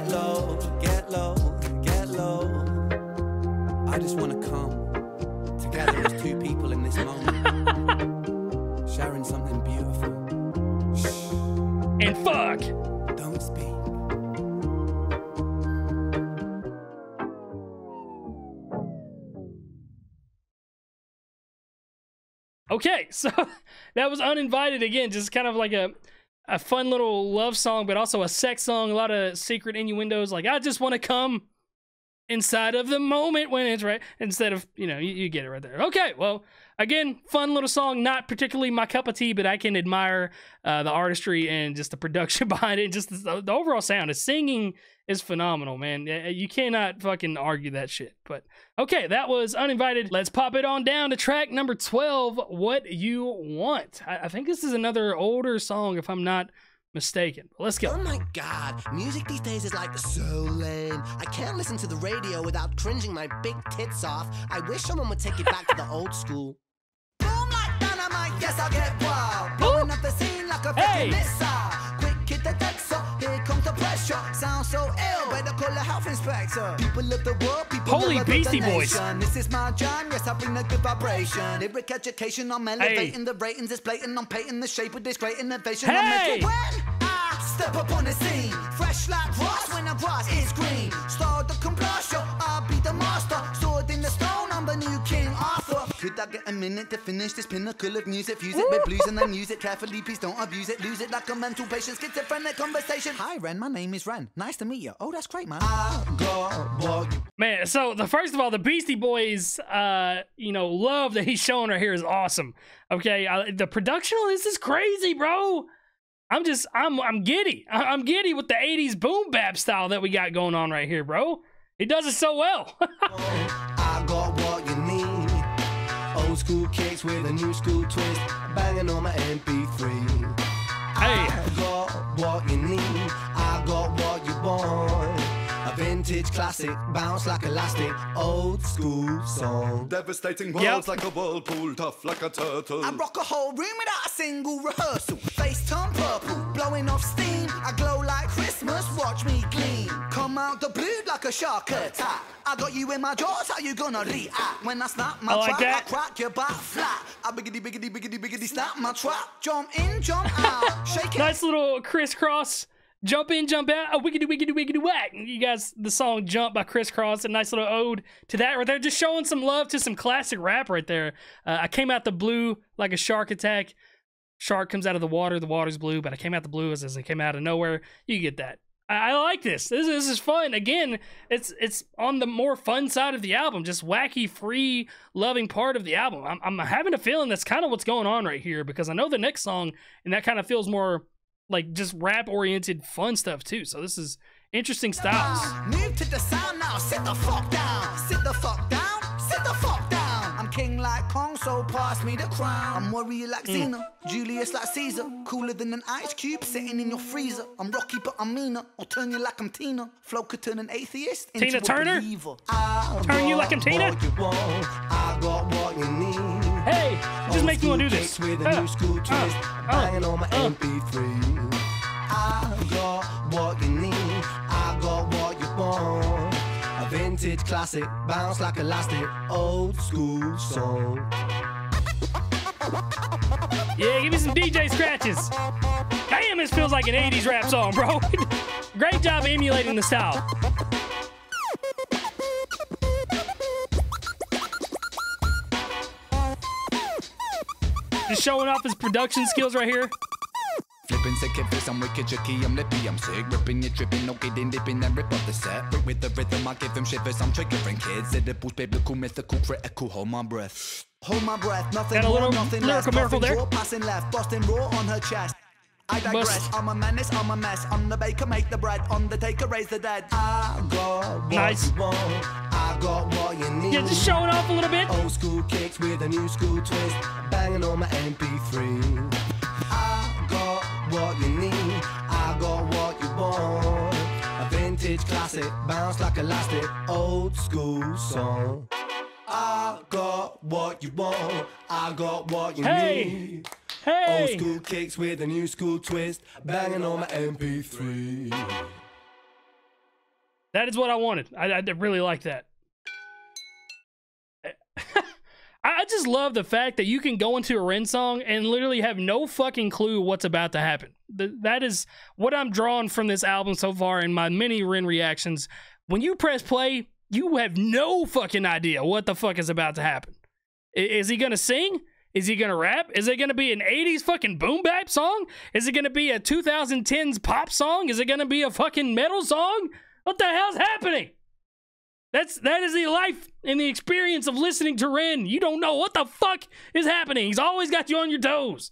low, get low, get low. I just wanna come together as two people in this moment, sharing something beautiful. And fuck! Okay, so that was uninvited again, just kind of like a a fun little love song, but also a sex song. A lot of secret innuendos, like I just want to come inside of the moment when it's right. Instead of you know, you, you get it right there. Okay, well, again, fun little song. Not particularly my cup of tea, but I can admire uh, the artistry and just the production behind it, and just the, the overall sound. The singing is phenomenal, man. Uh, You cannot fucking argue that shit. But okay, that was uninvited. Let's pop it on down to track number 12, What You Want. I, I think this is another older song, if I'm not mistaken. Let's go. Oh my god, music these days is like so lame. I can't listen to the radio without cringing my big tits off. I wish someone would take it back to the old school. Boom like dynamite, yes I get wild. Blowing up the scene like a Hey. missile. Quick hit the here comes the. Sound so ill, better call the health inspector. People of the world, people Holy of Beastie the Boys. nation. This is my jam, yes I bring the good vibration. Lyric education, I'm elevating the ratings, it's blatant. I'm painting the shape of this great innovation. Hey. when I step up on the scene. Fresh like Ross when the grass is green. Start the commercial, Could I get a minute to finish this pinnacle of music? Fuse it with blues and then use it carefully. Please don't abuse it. Lose it like a mental patient. Schizophrenic conversation. Hi, Ren. My name is Ren. Nice to meet you. Oh, that's great, man. I got what you Man, so the first of all, the Beastie Boys, uh, you know, love that he's showing right here is awesome. Okay, uh, the production on this is crazy, bro. I'm just, I'm, I'm giddy. I- I'm giddy with the '80s boom bap style that we got going on right here, bro. He does it so well. Old school kicks with a new school twist. Banging on my MP3. I got what you need. I got what you want. A vintage classic, bounce like elastic, old school song. Devastating worlds Yep. like a whirlpool, tough like a turtle. I rock a whole room without a single rehearsal. Face turn purple, blowing off steam. I glow like Christmas, watch me gleam. Out the blue like a shark attack. I got you in my jaws, how you gonna react? When I snap my I like trap, that. I crack your back flat. I biggity biggity biggity biggity snap my trap. Jump in, jump out, shake it. Nice little crisscross. Jump in, jump out. A wiggity, wiggity, wiggity, whack. You guys, the song Jump by Kris Kross, a nice little ode to that right there. Just showing some love to some classic rap right there. Uh, I came out the blue like a shark attack. Shark comes out of the water, the water's blue, but I came out the blue as, as it came out of nowhere. You get that. I, I like this. this. This is fun. Again, it's it's on the more fun side of the album, just wacky, free, loving part of the album. I'm, I'm having a feeling that's kind of what's going on right here because I know the next song, and that kind of feels more like just rap oriented fun stuff too. So this is interesting styles. Move to the sound now, sit the fuck down. Sit the fuck so pass me the crown. I'm warrior like Xena, Julius like Caesar. Cooler than an ice cube sitting in your freezer. I'm Rocky, but I'm meaner. I'll turn you like I'm Tina. Flo could turn an atheist into Tina Turner? Turn you like I'm Tina? What you want, I got what you need. Hey, just make me want to do this. With a Uh, new school twist, uh, banging on my uh. MP3. I got what you need, I got what you want. Vintage classic, bounce like elastic, old school song. Yeah, give me some DJ scratches. Damn, this feels like an 80s rap song, bro. Great job emulating the style. Just showing off his production skills right here. Flipping sick face, I'm wicked tricky, I'm lippy, I'm sick. Ripping, you tripping, no kidding, dipping, then rip up the set. Break with the rhythm, I give them shivers, I'm triggering kids. Edibles, biblical, mythical, critical, hold my breath. Hold my breath, nothing Got a more, little nothing lyrical less. miracle there. draw, passing left, busting raw on her chest. I digress, Bust. I'm a menace, I'm a mess. I'm the baker, make the bread. Undertaker, raise the dead. I got what Nice. you want, I got what you need. Yeah, just showing off a little bit. Old school kicks with a new school twist, banging on my MP3. Vintage classic, bounce like elastic, old school song. I got what you want, I got what you Hey. need. Hey, Old school kicks with a new school twist, banging on my MP3. that is what I wanted. I, I really like that. I just love the fact that you can go into a Ren song and literally have no fucking clue what's about to happen. Th- That is what I'm drawing from this album so far in my many Ren reactions. When you press play, you have no fucking idea what the fuck is about to happen. I- Is he gonna sing? Is he gonna rap? Is it gonna be an 80s fucking boom bap song? Is it gonna be a 2010s pop song? Is it gonna be a fucking metal song? What the hell's happening? That's that is the life and the experience of listening to Ren. You don't know what the fuck is happening. He's always got you on your toes.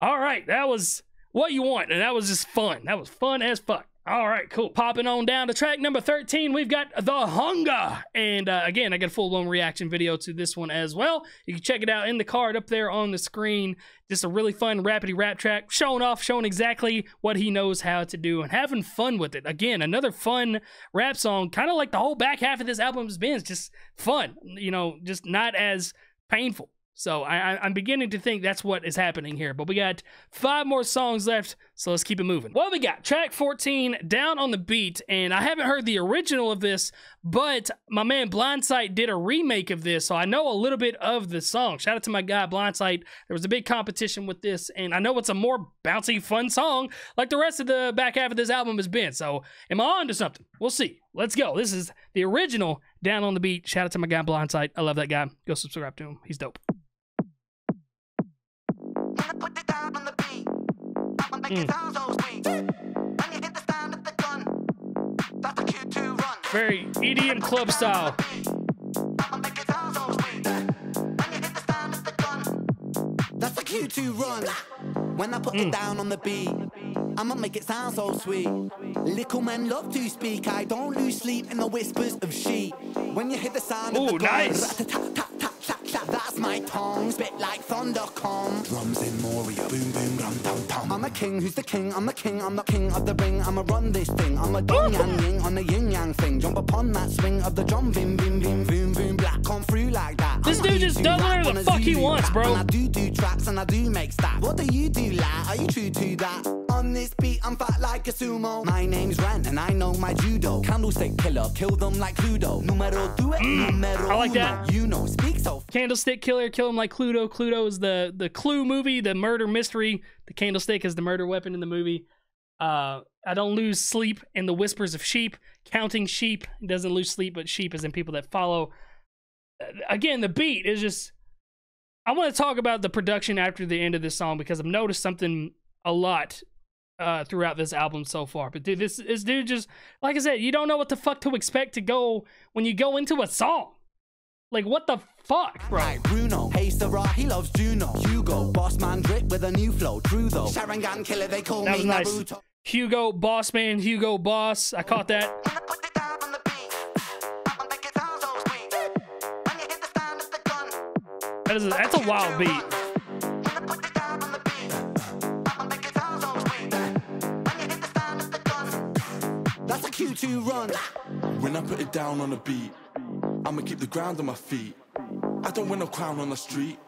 All right, that was what you want, and that was just fun. That was fun as fuck. All right, cool. Popping on down to track number 13, we've got The Hunger. And uh, again, I got a full blown reaction video to this one as well. You can check it out in the card up there on the screen. Just a really fun, rapidy rap track, showing off, showing exactly what he knows how to do, and having fun with it. Again, another fun rap song, kind of like the whole back half of this album has been. It's just fun, you know, just not as painful. So I, I'm beginning to think that's what is happening here. But we got five more songs left, so let's keep it moving. What we got? Track 14, Down on the Beat, and I haven't heard the original of this, but my man Blindsight did a remake of this, so I know a little bit of the song. Shout out to my guy Blindsight. There was a big competition with this, and I know it's a more bouncy, fun song, like the rest of the back half of this album has been. So am I on to something? We'll see. Let's go. This is the original Down on the Beat. Shout out to my guy Blindsight. I love that guy. Go subscribe to him. He's dope. Sound so sweet. When you hit the stand of that's a cue to run. When I put it down on the beat, I'ma make it sound so sweet. Little men love to speak. I don't lose sleep in the whispers of sheep. When you hit the sound Ooh, of the gun, nice. rat-a-tat-tat-tat-tat-tat, that's my tongue. Spit like thunder come. Drums in Moria, boom boom drum dum dum. I'm a king, who's the king? I'm the king, I'm the king of the ring. I'ma run this thing. I'm a dong yang ying on the yin yang thing. Jump upon that swing of the drum, bim bim bim boom boom black. Come through like that. This I'm dude just Zulu does whatever the fuck he wants, bro. And I do do tracks and I do make stats. What do you do, lad? Are you true to that? On this beat, I'm fat like a sumo. My name's Ren and I know my judo. Candlestick killer, kill them like Cluedo. Numero due, numero Mm, I like uno. that. You know, speak so Candlestick Killer, kill him like Cluedo. Cluedo is the the Clue movie, the murder mystery. The candlestick is the murder weapon in the movie. Uh, I don't lose sleep in the whispers of sheep. Counting sheep He doesn't lose sleep, but sheep is in people that follow. Uh, Again, the beat is just. I want to talk about the production after the end of this song because I've noticed something a lot uh, throughout this album so far. But dude, this this dude just like I said, you don't know what the fuck to expect to go when you go into a song. Like what the fuck, bro? Like Bruno, hey Sarah, he loves Juno. Hugo, boss man drip with a new flow. True though, Sharingan killer, they call That me was nice. Naruto. Hugo Boss Man, Hugo Boss. I caught that. When I put it down on the beat, I'ma make it sound so sweet. When you hit the stand of the gun, That is a, that's a wild beat. Gun, that's a Q2 run. When I put it down on the beat, I'ma keep the ground on my feet. I don't win no crown on the street,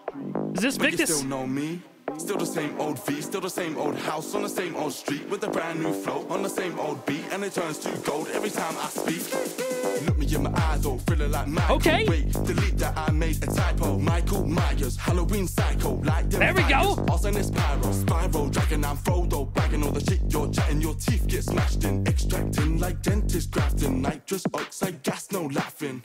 Is this Victus? still know me. Still the same old V, still the same old house on the same old street with a brand new flow on the same old beat, and it turns to gold every time I speak. Look me in my eyes, though, feeling like Michael. Okay. Wait, delete that, I made a typo. Michael Myers, Halloween psycho, like them There we go. fires. Also in this pyro, spiral, dragon, I'm Frodo, bagging all the shit you're chatting, your teeth get smashed in, extracting like dentist grafting, nitrous oxide gas, no laughing.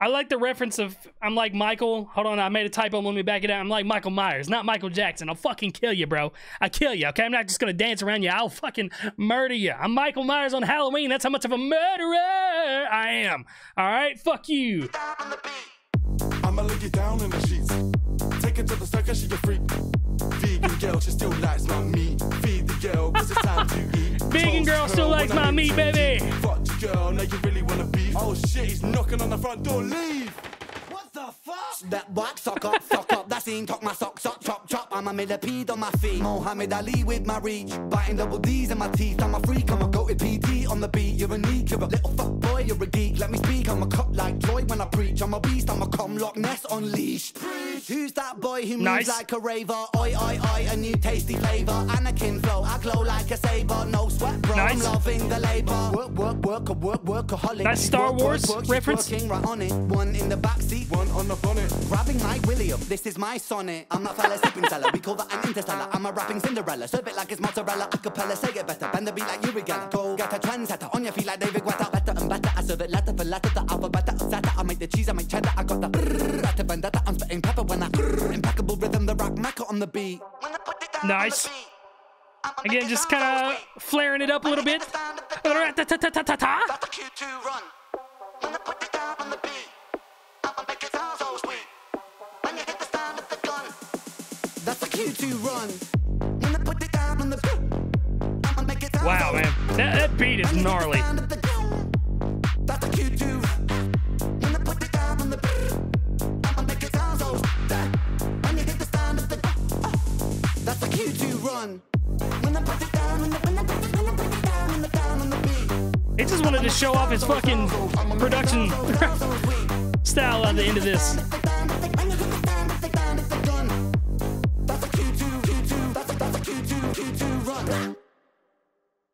I like the reference of I'm like Michael. Hold on, I made a typo. Let me back it out. I'm like Michael Myers, not Michael Jackson. I'll fucking kill you, bro. I kill you. Okay, I'm not just gonna dance around you. I'll fucking murder you. I'm Michael Myers on Halloween. That's how much of a murderer I am. All right, fuck you. I'ma lay you down in the sheets. Take it to the circus, she a freak. Vegan girl, she still likes my meat. Feed the girl, cause it's time to eat. Vegan girl her still likes my meat, baby. Fuck you, girl, now you really wanna beef. Oh shit, he's knocking on the front door, leave. What the fuck? That wax, sock up, sock up. That scene, talk my socks up, chop, chop. I'm a millipede on my feet. Mohammed Ali with my reach. Biting double D's in my teeth. I'm a freak, I'm a goated PT on the beat. You're a neat, you're a little fuck boy, you're a geek. Let me speak, I'm a cut like Floyd when I preach. I'm a beast, I'm a cum Loch Ness unleashed. Who's that boy who moves Nice. like a raver? Oi, oi, oi, a new tasty flavor. Anakin flow, I glow like a saber. No sweat, bro. Nice. I'm loving the labor. Work, work, work, a work, workaholic. That's Star Work, Wars work, work, she's reference? working right on it. One in the backseat, One on the bonnet. Grabbing my William, this is my sonnet. I'm a fella sipping seller, we call that an interstellar. I'm a rapping Cinderella, serve it like it's mozzarella. Acapella, say it better, bend the beat like Uri Geller. Go get a trendsetter, on your feet like David Guetta. Better and better, I serve it letter for letter, the alphabet upsetter. I make the cheese, I make cheddar, I got the brrrr, vendetta. I'm spitting pepper when I impeccable rhythm, the rock on the beat. Nice. Again, just kind of flaring it up a little bit. Make it sound Wow, man, that, that beat is you gnarly. stand of the gun, That's a Q2. When I put it down on the beat, I'ma make it sound so sweet. When you hit the stand the gun, that's a Q2 run. When I put it down on the, when I put it, when I put it down on the, down on the beat. It just wanted to show off his fucking production style at the end of this.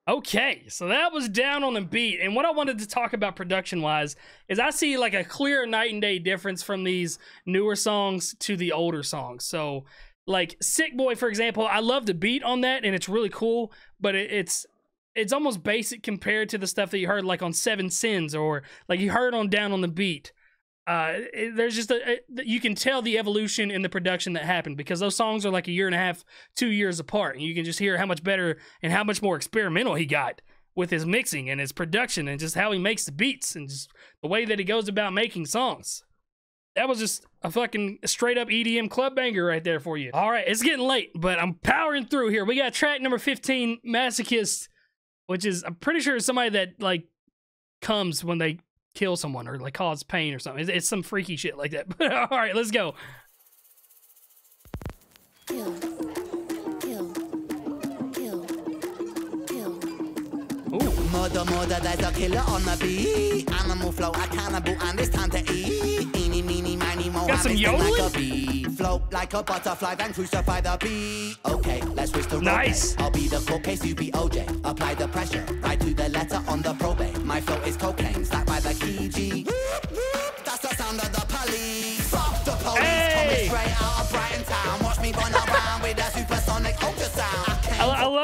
Okay, so that was down on the beat. And what I wanted to talk about production wise is I see like a clear night and day difference from these newer songs to the older songs. So, like Sick Boi, for example, I love the beat on that and it's really cool, but it, it's it's almost basic compared to the stuff that you heard like on Seven Sins or like you heard on Down on the Beat. Uh, it- there's just a, you can tell the evolution in the production that happened because those songs are like a year and a half, two years apart, and you can just hear how much better and how much more experimental he got with his mixing and his production and just how he makes the beats and just the way that he goes about making songs. That was just a fucking straight up EDM club banger right there for you. All right, it's getting late, but I'm powering through here. We got track number 15, Masochist, which is, I'm pretty sure, somebody that like comes when they kill someone or like cause pain or something. It's, it's some freaky shit like that. But all right, let's go. kill, kill, kill, kill. Murder, murder, there's a killer on the beat. Animal flow, a cannibal, and it's time to eat. Eeny, meeny, miny, mo, Got some I'm like a bee. Float like a butterfly, then crucify the bee. Okay, let's switch the Nice. I'll be the court case, you be OJ. Apply the pressure, right to the letter on the probate. My flow is cocaine, stacked by the key G.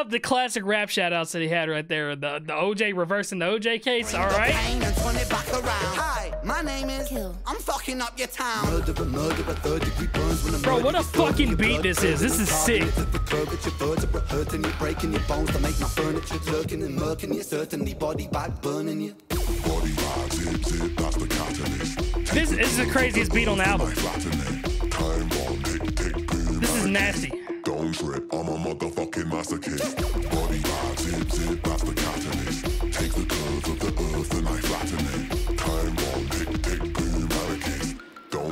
love the classic rap shout outs that he had right there. The the OJ reversing the OJ case. All the right. pain and turn it back around. Hi, my name is. Kill. I'm fucking up your town. Murder, murder, third degree burns when Bro, what a gets thrown in fucking beat this is. This is sick. The curvature, vertebra hurting you, breaking your bones to make my furniture jerking and murking you. Certainly body bag burning you. Body vibe, zip, zip, that's the catalyst. This, this is the craziest beat on the album. Flatten it. Time bomb, tick, tick, boom. This is nasty. Don't trip, I'm a motherfucking masochist. Body vibe, zip, zip, that's the catalyst. Take the curve of the earth and I flatten it.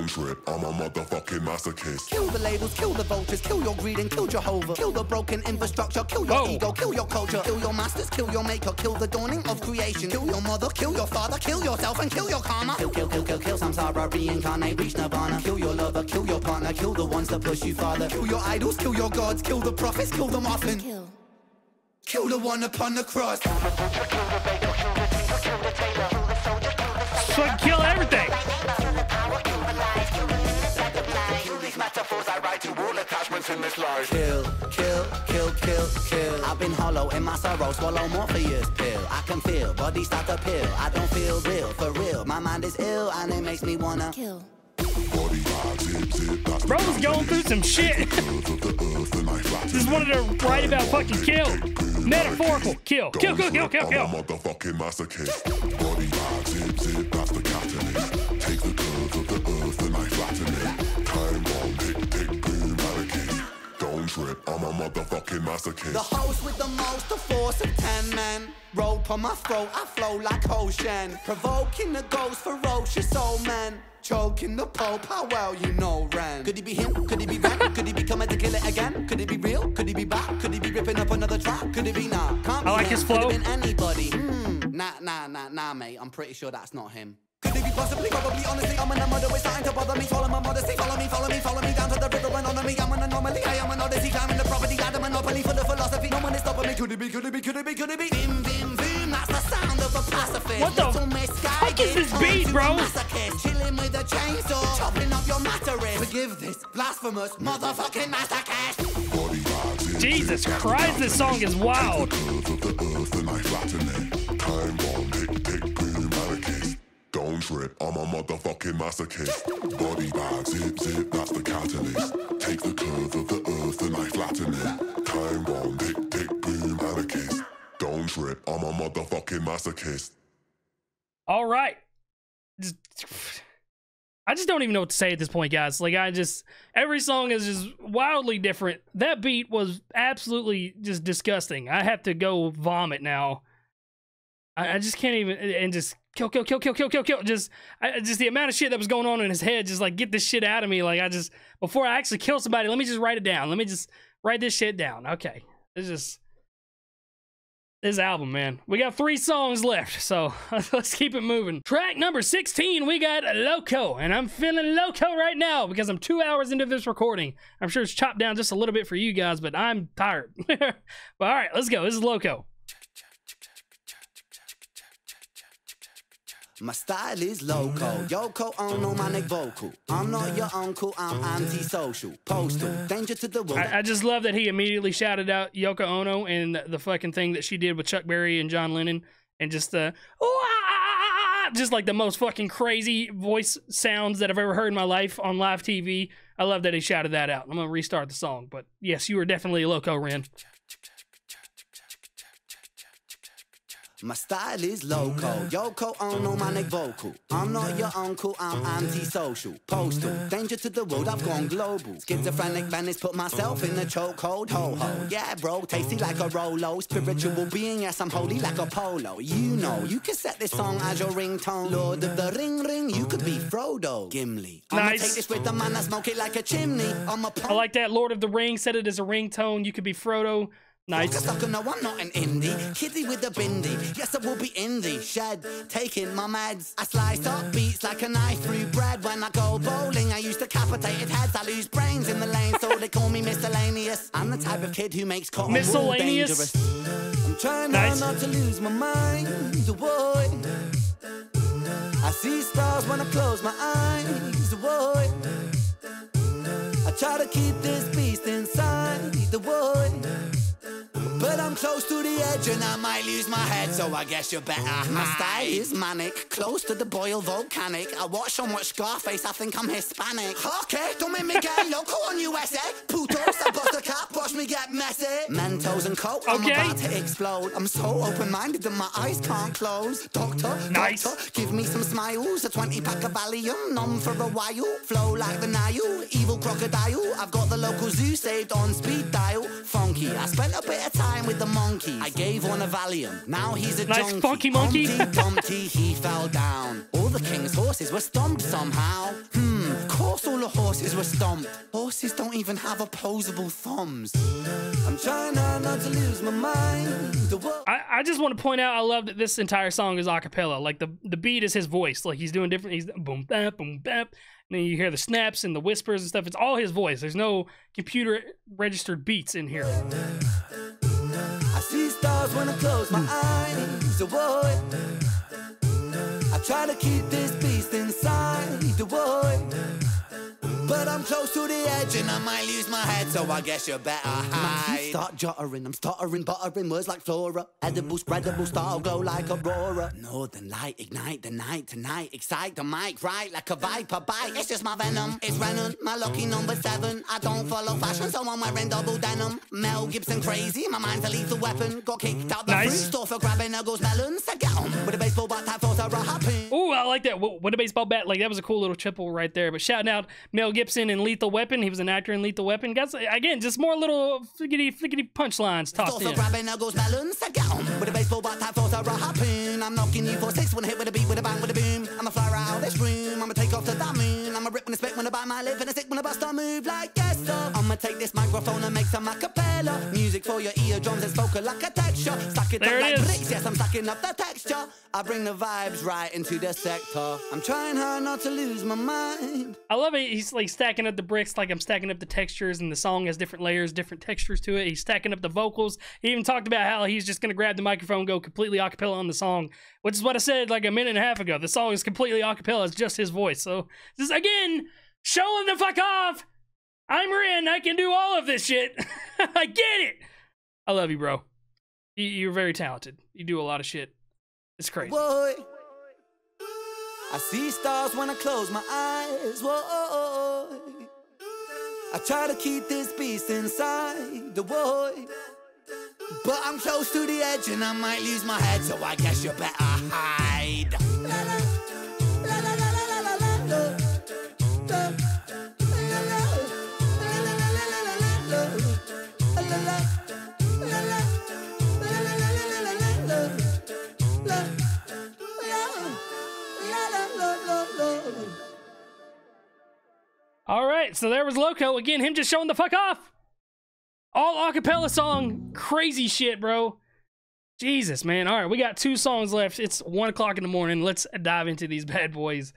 Don't trip, I'm a motherfucking masochist. Kill the labels, kill the vultures, kill your greed and kill Jehovah. Kill the broken infrastructure, kill your Whoa. ego, kill your culture, kill your masters, kill your maker, kill the dawning of creation. Kill your mother, kill your father, kill yourself and kill your karma. Kill, kill, kill, kill, kill samsara, reincarnate, reach nirvana. Kill your lover, kill your partner, kill the ones that push you farther. Kill your idols, kill your gods, kill the prophets, kill them often. Kill. Kill the one upon the cross. So kill everything. Kill, kill, kill, kill, kill. I've been hollow in my sorrow, swallow Morpheus pill. I can feel, body start to pill. I don't feel real, for real. My mind is ill and it makes me wanna. Kill. Body vibe, zip, zip, that's Bro's going through some shit. curve of the earth and I flatten Just wanted to write about fucking kill. Metaphorical. Kill. Kill, kill, kill, kill, I'm kill. a motherfucking masochist. Body vibe, zip, zip, trip, I'm a motherfucking masochist. The host with the most, the force of ten men. Rope on my throat, I flow like ocean. Provoking the ghost, ferocious old man. Choking the Pope, how well you know Ren. Could he be him? Could he be Ren? Could he be coming to kill it again? Could it be real? Could he be back? Could he be ripping up another track? Could it be nah? Can't be I like him. his Could flow. have been anybody. Hmm. Nah, nah, nah, nah, mate. I'm pretty sure that's not him. Could it be possibly, probably, honestly, I'm an mother, it's starting to bother me. Follow my modesty, follow me, follow me, follow me down to the river and honor me. I'm an anomaly, I am an odyssey, climbing the property, I had a monopoly for the philosophy. No one is stopping me. Could it be, could it be, could it be, could it be? Vim, vim, vim, that's the sound of a pacifist. What the Little Miss Guy fuck is this beat, bro? Chilling with a chainsaw, chopping up your mattress. Forgive this blasphemous motherfucking masochist. Body vibe, zip, Jesus zip, that's the Christ, this song is wild. Don't trip, I'm a motherfucking masochist. Body bag, zip, zip, that's the catalyst. Take the curve of the earth and I flatten it. Time bomb, tick, tick, boom, anarchist. Don't trip, I'm a motherfucking masochist. All right. I just don't even know what to say at this point, guys. Like, I just, every song is just wildly different. That beat was absolutely just disgusting. I have to go vomit now. I, I just can't even, and just kill, kill, kill, kill, kill, kill, kill. Just, I, just the amount of shit that was going on in his head, just like, get this shit out of me. Like, I just, before I actually kill somebody, let me just write it down. Let me just write this shit down. Okay. It's just, this album, man. We got three songs left, so let's keep it moving. Track number 16, we got Loco, and I'm feeling loco right now because I'm two hours into this recording. I'm sure it's chopped down just a little bit for you guys, but I'm tired. but all right, let's go. This is Loco. My style is loco. Yoko Ono, my neck vocal. I'm not your uncle, I'm antisocial. Postal, danger to the world. I, I just love that he immediately shouted out Yoko Ono and the, the fucking thing that she did with Chuck Berry and John Lennon, and just the just like the most fucking crazy voice sounds that I've ever heard in my life on live TV. I love that he shouted that out. I'm gonna restart the song, but yes, you were definitely a loco, Ren. My style is loco. Yoko Ono, manic vocal. I'm not your uncle, I'm antisocial. Postal. Danger to the world, I've gone global. Schizophrenic Venice, put myself in the chokehold. Ho ho. Yeah, bro, tasty like a Rolo. Spiritual being, yes, I'm holy like a polo. You know, you can set this song as your ringtone. Lord of the ring ring, you could be Frodo. Gimli. I'ma Nice. take this with the man, I smoke it like a chimney. I'm a I like that. Lord of the Ring said it as a ringtone. You could be Frodo. Nice. Just like no, I'm not an indie. Kitty with a bindi. Yes, I will be in the shed. Taking my meds. I slice up beats like a knife through bread. When I go bowling, I use decapitated heads. I lose brains in the lane, so they call me miscellaneous. I'm the type of kid who makes cotton Miscellaneous? dangerous. I'm trying Nice. not to lose my mind. Boy. I see stars when I close my eyes. Boy. I try to keep this beast inside the wood. But I'm close to the edge and I might lose my head, so I guess you better. My style is manic, close to the boil volcanic. I watch so much Scarface, I think I'm Hispanic. Okay, don't make me get loco on USA. Putos, I bust a cap, watch me get messy. Mentos and coke, I'm Okay. about to explode. I'm so open-minded that my eyes can't close. Doctor, Nice. doctor, give me some smiles. A 20 pack of Valium, numb for a while. Flow like the Nile, evil crocodile. I've got the local zoo saved on speed dial. Funky, I spent a bit of time with the monkey. I gave one a Valium, now he's a Nice junkie. funky monkey. Humpty Dumpty, he fell down. All the king's horses were stomped somehow. Hmm, of course all the horses were stomped. Horses don't even have opposable thumbs. I'm trying not to lose my mind. The world. I, I just want to point out I love that this entire song is a cappella. Like the the beat is his voice. Like he's doing different. He's boom bap boom bap. And then you hear the snaps and the whispers and stuff. It's all his voice. There's no computer registered beats in here. I see stars when I close my eyes. Avoid. I try to keep this beast inside. Avoid. But I'm close to the edge and I might lose my head, so I guess you better hide. My Start juttering, I'm stuttering, buttering words like flora. Edible, spreadable, style glow like aurora. Northern light, ignite the night tonight. Excite the mic, right like a viper bite. It's just my venom, it's Renan, my lucky number seven. I don't follow fashion, so I'm wearing double denim. Mel Gibson crazy, my mind's a lethal weapon. Got kicked out the Nice. fruit store for grabbing a ghost melon. So get on with a baseball bat, type force a harpoon. Ooh, I like that. Wh- What a baseball bat! Like that was a cool little triple right there. But shouting out Mel Gibson in Lethal Weapon. He was an actor in Lethal Weapon. Guys, again, just more little flickety flickety punchlines tossed in. grabbing a ghost melon, so get with a baseball bat, type force a harpoon. I'm knocking you for six I hit with a beat, with a bang, with a boom. When I spit when I bite my lip and I stick when I bust a move like yes sir. I'ma take this microphone and make some acapella music for your eardrums and spoken like a texture. Stack it There up it like bricks, yes I'm stacking up the texture. I bring the vibes right into the sector. I'm trying hard not to lose my mind. I love it. He's like stacking up the bricks, like I'm stacking up the textures, and the song has different layers, different textures to it. He's stacking up the vocals. He even talked about how he's just gonna grab the microphone, go completely acapella on the song, which is what I said like a minute and a half ago. The song is completely acapella. It's just his voice. So this again, showing the fuck off. I'm Ren. I can do all of this shit. I get it. I love you, bro. You- You're very talented. You do a lot of shit. It's crazy. Boy, I see stars when I close my eyes. Whoa, I try to keep this beast inside the void. But I'm close to the edge and I might lose my head, so I guess you better hide. All right, so there was Loco again. Him just showing the fuck off. All acapella song, crazy shit, bro. Jesus, man. All right, we got two songs left. It's one o'clock in the morning. Let's dive into these bad boys.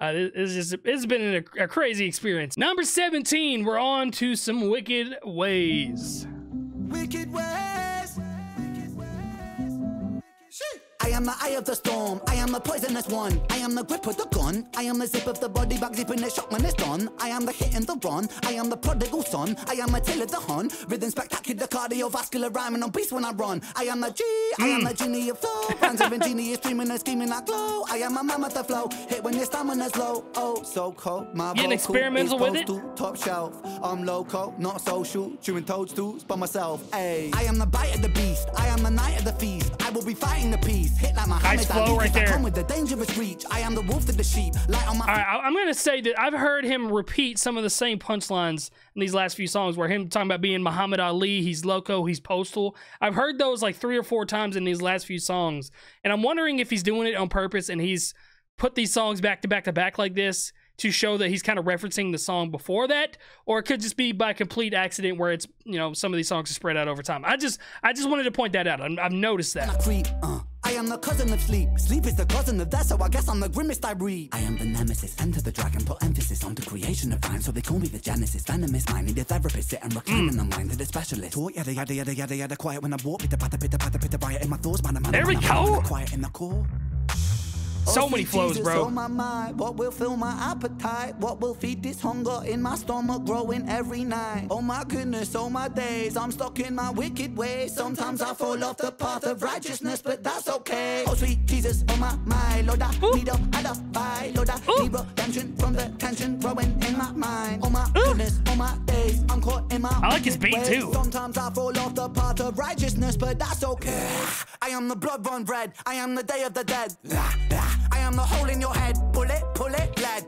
Uh, this is just, it's been a, a crazy experience. Number 17, we're on to some wicked ways. Wicked ways. I am the eye of the storm. I am the poisonous one. I am the grip of the gun. I am the zip of the body bag zipping the shock when it's done. I am the hit and the run. I am the prodigal son. I am a tail of the hun. Rhythm spectacular, cardiovascular rhyming on beast when I run. I am the G. I am the genie of flow. Brands of genius dreaming and scheming like glow. I am a mammoth of the flow. Hit when your stamina's low. Oh, so cold. My Getting experimental is with it? postal, Top shelf. I'm loco, not social. Chewing toadstools by myself. Ayy. I am the bite of the beast. I am the night of the feast. I will be fighting the peace. Hit like my Nice flow right I there. come with the. I am the wolf to the sheep. Light on my All right, I- I'm gonna say that I've heard him repeat some of the same punchlines in these last few songs, where him talking about being Muhammad Ali, he's loco, he's postal. I've heard those like three or four times in these last few songs, and I'm wondering if he's doing it on purpose and he's put these songs back to back to back like this to show that he's kind of referencing the song before that, or it could just be by complete accident where it's you know some of these songs are spread out over time. I just I just wanted to point that out. I've noticed that. Uh, creep. I am the cousin of sleep. Sleep is the cousin of death, so I guess I'm the grimmest I breed. I am the nemesis. Enter the dragon, put emphasis on the creation of rhyme, so they call me the Genesis. Venomous mind, need a therapist, sit and recline in the mind of the specialist. Talk yada yada yada yada yada. Quiet when I walk, pitta patta pitta patta pitta riot in my thoughts, man. man, There we man, go. Quiet in the core. So Oh, many flows, Jesus, bro. oh my mind, what will fill my appetite? What will feed this hunger in my stomach growing every night? Oh my goodness, oh my days, I'm stuck in my wicked ways. Sometimes I fall off the path of righteousness, but that's okay. Oh sweet Jesus, oh my mind, Lord, I need a alibi. Lord, I need redemption from the tension growing in my mind. Oh my goodness, oh my days, I'm caught in my I like his beat, ways. too. Sometimes I fall off the path of righteousness, but that's okay. I am the blood run bread. I am the day of the dead. I am the hole in your head. Pull it, pull it, lead.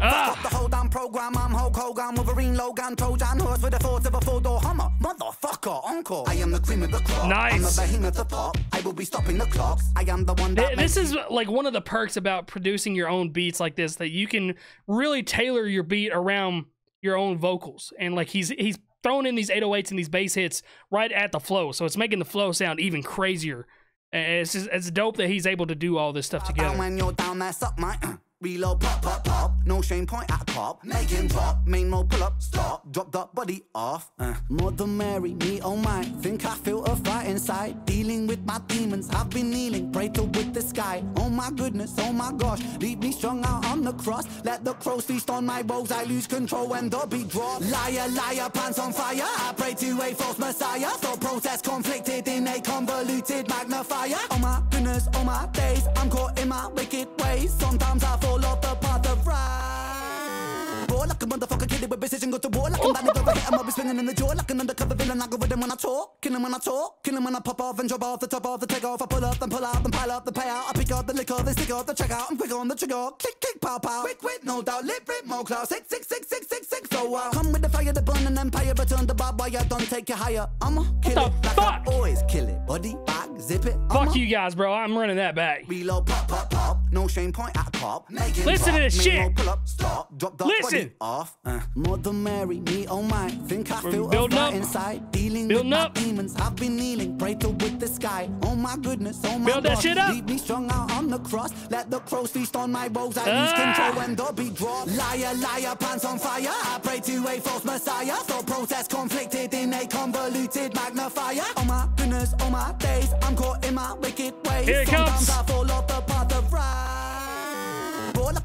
Ah. The whole damn program. I'm Hulk Hogan, Wolverine, Logan, Trojan horse with the force of a four door Hummer. Motherfucker, encore. I am the cream of the crop. I'm Nice. the behemoth of pop. I will be stopping the clocks. I am the one that Th- This is like one of the perks about producing your own beats like this that you can really tailor your beat around your own vocals. And like he's he's throwing in these 808s and these bass hits right at the flow, so it's making the flow sound even crazier. And it's just, it's dope that he's able to do all this stuff together. Pop, pop, pop. No shame, point at cop. Make him drop, main mode, pull up, stop. Drop that body off. Uh. Mother Mary, me oh my. Think I feel a fight inside. Dealing with my demons, I've been kneeling, pray to with the sky. Oh my goodness, oh my gosh. Leave me strung out on the cross. Let the crows feast on my woes. I lose control when the beat drop. Liar, liar, pants on fire. I pray to a false messiah. Thought process conflicted in a convoluted magnifier. Oh my goodness, oh my days. I'm caught in my wicked ways. Sometimes I fall off the path of right. Roar like a motherfucker, kid with go to war like I'm about to go hit him, I'll be swinging in the jaw like an undercover villain. I go with him when I talk, kill him when I talk, kill him when I pop off and drop off the top off the take off. I pull up, then pull out, then pile up the payout. I pick up the liquor, they stick out the check out. I'm quick on the trigger, click, click, pow, pow. Quick, quick, no doubt, lip, rip, more class. Six, six, six, six, six, six, so wow. Come with the fire, the burn and empire, return the barbed wire, don't take it higher. I'ma kill it like fuck? I always kill it. Body back, zip it. I'ma Fuck you guys, bro. I'm running that back. Reload, pop, pop, pop. No shame, point at cop. Make him Listen to this shit. no Pull up, stop, drop the Listen. off. Uh. Mother Mary, me oh my. Think I We're feel a building up. inside. Dealing Building with up. demons. I've been kneeling, pray to with the sky. Oh my goodness, oh my Build that shit up. Leave me strung out on the cross. Let the crows feast on my woes. I lose Ah. control when the beat drop. Liar, liar, pants on fire. I pray to a false messiah. Thought process conflicted in a convoluted magnifier. Oh my goodness, oh my days. I'm caught in my wicked ways. Here it Sometimes comes. I fall off the path of right.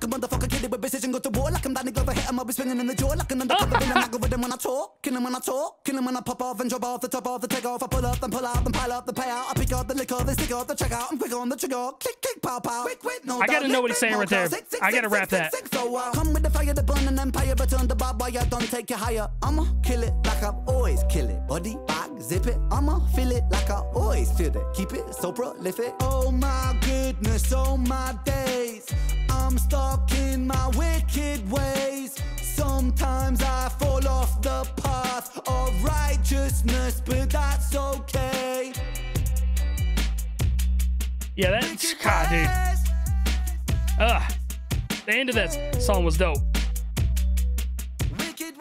Roar like a motherfucker, kid with precision, go to war like I'm Danny Glover, hit him, I'll be swinging in the jaw like an undercover villain. I go with him when I talk, kill him when I talk, kill him when I pop off and drop off the top off the take off. I pull up, then pull out, then pile up the payout. I pick up the liquor, they stick out the check out. I'm quick on the trigger, click, click, pow, pow. Quick, quick, no I gotta doubt, know what he's saying no right there. cloud. Six, six, I gotta six, rap that. six. Come with the fire, the burn and empire, but turn the barbed wire, don't take it higher. I'ma kill it like I always kill it. Body back, zip it. I'ma feel it like I always feel it. Keep it so prolific. Oh my goodness, oh my days. I'm stuck in my wicked ways. Sometimes I fall off the path of righteousness, but that's okay. Yeah, that's God, dude. Ugh. The end of that song was dope.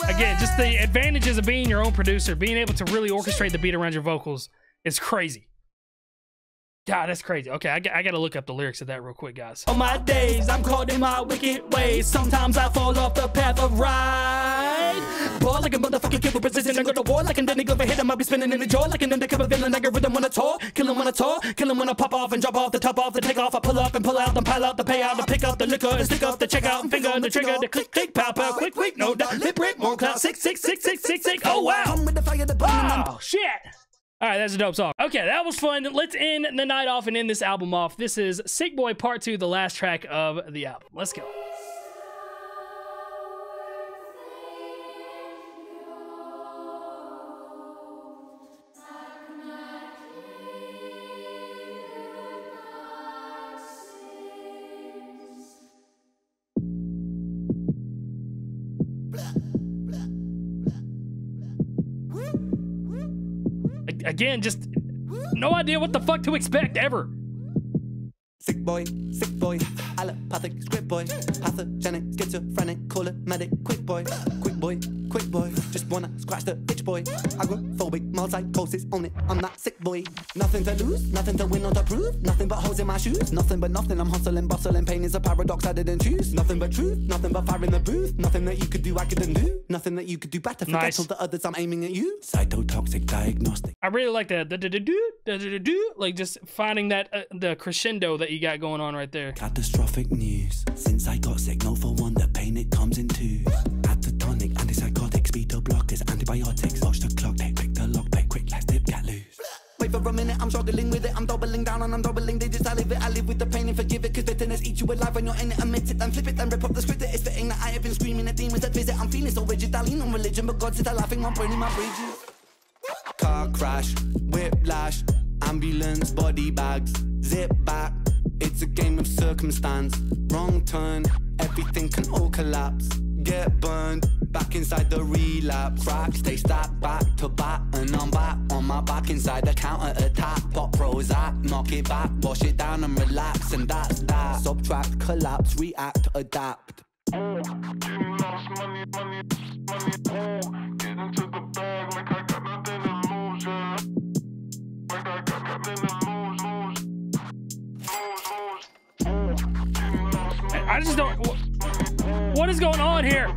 Again, just the advantages of being your own producer, being able to really orchestrate the beat around your vocals is crazy. God, that's crazy. Okay, I, got- I got to look up the lyrics of that real quick, guys. On my days, I'm caught in my wicked ways. Sometimes I fall off the path of right. Ball like a motherfucker, fucking kill with precision. I go to war like an Danny Glover hit. I'll be spinning in the jaw like an undercover villain. I get rhythm on a tour, kill him on a tour, kill him when I pop off and drop off the top off the take off. I pull up and pull out, then pile out the payout, and pick up the liquor and stick up the check out and finger on the trigger. The click click pow pow, quick quick, no doubt. Lip break, more clout, six six six six six six. Oh wow! Come with the fire, the burning Oh shit! All right, that's a dope song. Okay, that was fun. Let's end the night off and end this album off. This is Sick Boi Part Two, the last track of the album. Let's go. Again, just no idea what the fuck to expect ever. Sick boy, sick boy, allopathic script boy, pathogenic, schizophrenic, call it medic, quick boy, quick boy, quick boy, just wanna scratch the itch boy, agoraphobic, mild psychosis on it, I'm that sick boy, nothing to lose, nothing to win or to prove, nothing but holes in my shoes, nothing but nothing, I'm hustling, bustling, pain is a paradox I didn't choose, nothing but truth, nothing but fire in the booth, nothing that you could do I couldn't do, nothing that you could do better, forget Nice. all the others, I'm aiming at you, cytotoxic diagnostic. I really like that, do do like just finding that uh, the crescendo that you got going on right there. Catastrophic news. Since I got sick, no for one, the pain it comes in twos. For a minute, I'm struggling with it. I'm doubling down and I'm doubling digits. I live it, I live with the pain and forgive it. Cause bitterness eats you alive when you're in it. Admit it, then flip it, then rip up the script. It's fitting that I have been screaming at demons that visit. I'm feeling so rigid. I lean on religion, but God says I'm laughing, I'm burning my bridges. Car crash, whiplash, ambulance, body bags, zip back. It's a game of circumstance. Wrong turn, everything can all collapse. Get burned, back inside the relapse. Crack, stay stacked back to back, and I'm back on my back inside the counter attack. Pop Prozac, knock it back, wash it down and relax, and that's that. Subtract, collapse, react, adapt. I I just don't. Wh- What is going on here?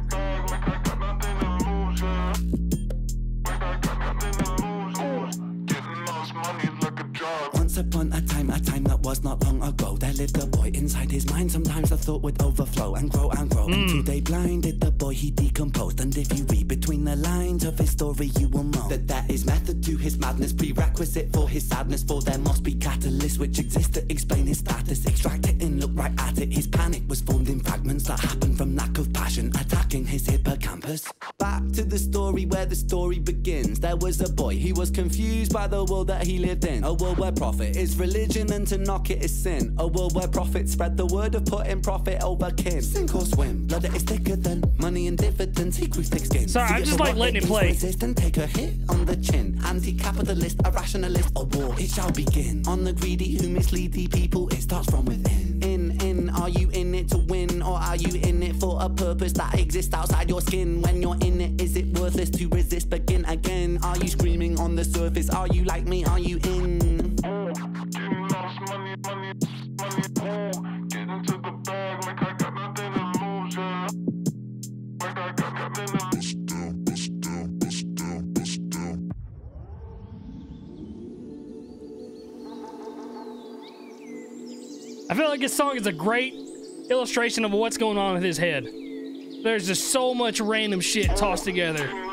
Once upon a time, a time that was not long ago, there lived a boy inside his mind. Sometimes the thought would overflow and grow and grow. Hmm. Until they blinded the boy, he decomposed. And if you read between the lines of his story, you will know that there is method to his madness, prerequisite for his sadness. For there must be catalysts which exist to explain his status. Extract it and look right at it. His panic was formed in fragments that happened from lack of passion, attacking his hippocampus. Back to the story where the story begins. There was a boy, he was confused by the world that he lived in. A world where profit is religion and to knock it is sin. A world where profit spread the word of putting profit over kin. Sink or swim, blood that is thicker than money and dividends. He grew thick skin. Sorry, I'm just, like, letting it play. Resist and take a hit on the chin. Anti-capitalist, a rationalist, a war. It shall begin. On the greedy who mislead the people, it starts from within. In, in, are you in it to win or are you in it for a purpose that exists outside your skin? When you're in it, is it worthless to resist? Begin again. Are you screaming on the surface? Are you like me? Are you in? I feel like this song is a great illustration of what's going on with his head. There's just so much random shit tossed together.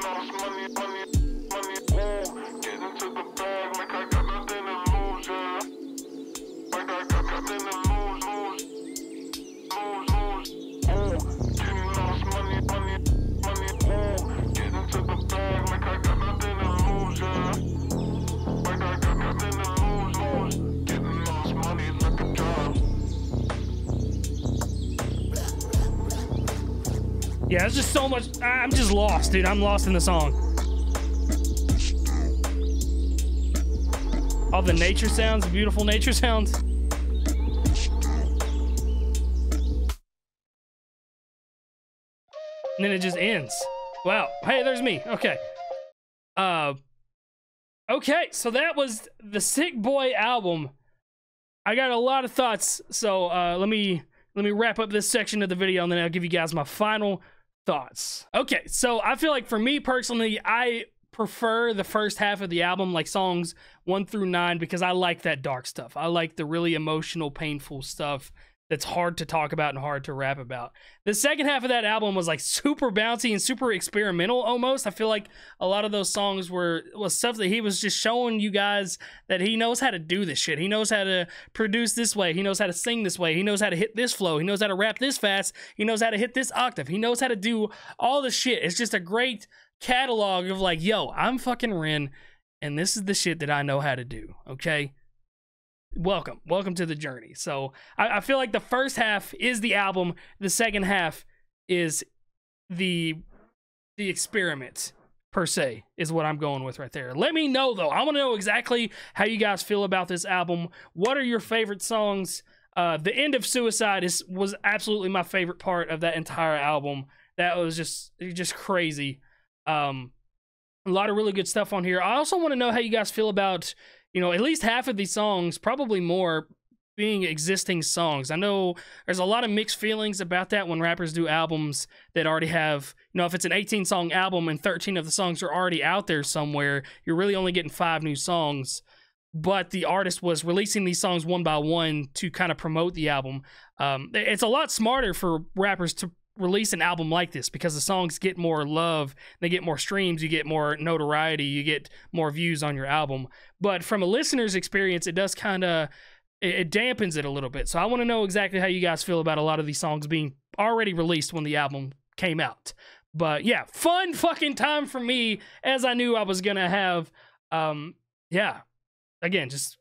Lost, dude. I'm lost in the song. All the nature sounds, beautiful nature sounds. And then it just ends. Wow. Hey, there's me. Okay. Uh Okay, so that was the Sick Boi album. I got a lot of thoughts, so uh let me let me wrap up this section of the video and then I'll give you guys my final thoughts. Okay, so I feel like for me personally, I prefer the first half of the album, like songs one through nine, because I like that dark stuff. I like the really emotional, painful stuff that's hard to talk about and hard to rap about. The second half of that album was like super bouncy and super experimental almost. I feel like a lot of those songs were was stuff that he was just showing you guys that he knows how to do this shit. He knows how to produce this way. He knows how to sing this way. He knows how to hit this flow. He knows how to rap this fast. He knows how to hit this octave. He knows how to do all the shit. It's just a great catalog of like, yo, I'm fucking Ren and this is the shit that I know how to do. Okay welcome welcome to the journey. So I, I, feel like the first half is the album the second half is the the experiment per se is what i'm going with right there. Let me know though. I want to know exactly how you guys feel about this album. What are your favorite songs? Uh the end of suicide is was absolutely my favorite part of that entire album. That was just just crazy. Um a lot of really good stuff on here. I also want to know how you guys feel about you know, at least half of these songs, probably more, being existing songs. I know there's a lot of mixed feelings about that when rappers do albums that already have, you know, if it's an 18 song album and 13 of the songs are already out there somewhere, you're really only getting five new songs. But the artist was releasing these songs one by one to kind of promote the album. Um, it's a lot smarter for rappers to release an album like this because the songs get more love, they get more streams, you get more notoriety, you get more views on your album. But from a listener's experience, it does kind of it, dampens it a little bit. So I want to know exactly how you guys feel about a lot of these songs being already released when the album came out. But yeah, fun fucking time for me as I knew I was gonna have. Um, yeah, again, just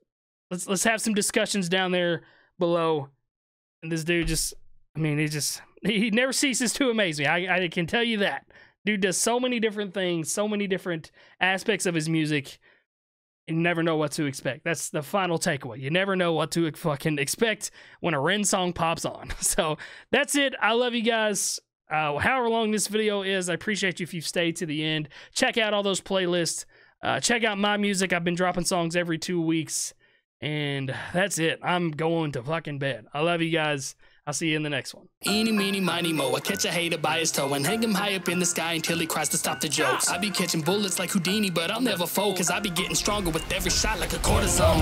let's let's have some discussions down there below. And this dude just, I mean, he just he never ceases to amaze me. I, I can tell you that. Dude does so many different things, so many different aspects of his music. You never know what to expect. That's the final takeaway. You never know what to fucking expect when a Ren song pops on. So that's it. I love you guys. Uh, however long this video is, I appreciate you if you've stayed to the end. Check out all those playlists. Uh, check out my music. I've been dropping songs every two weeks. And that's it. I'm going to fucking bed. I love you guys. I'll see you in the next one. Eeny, meeny, miny, mo. I catch a hater by his toe and hang him high up in the sky until he cries to stop the jokes. I be catching bullets like Houdini, but I'll never fold, cause I be getting stronger with every shot like a cortisone.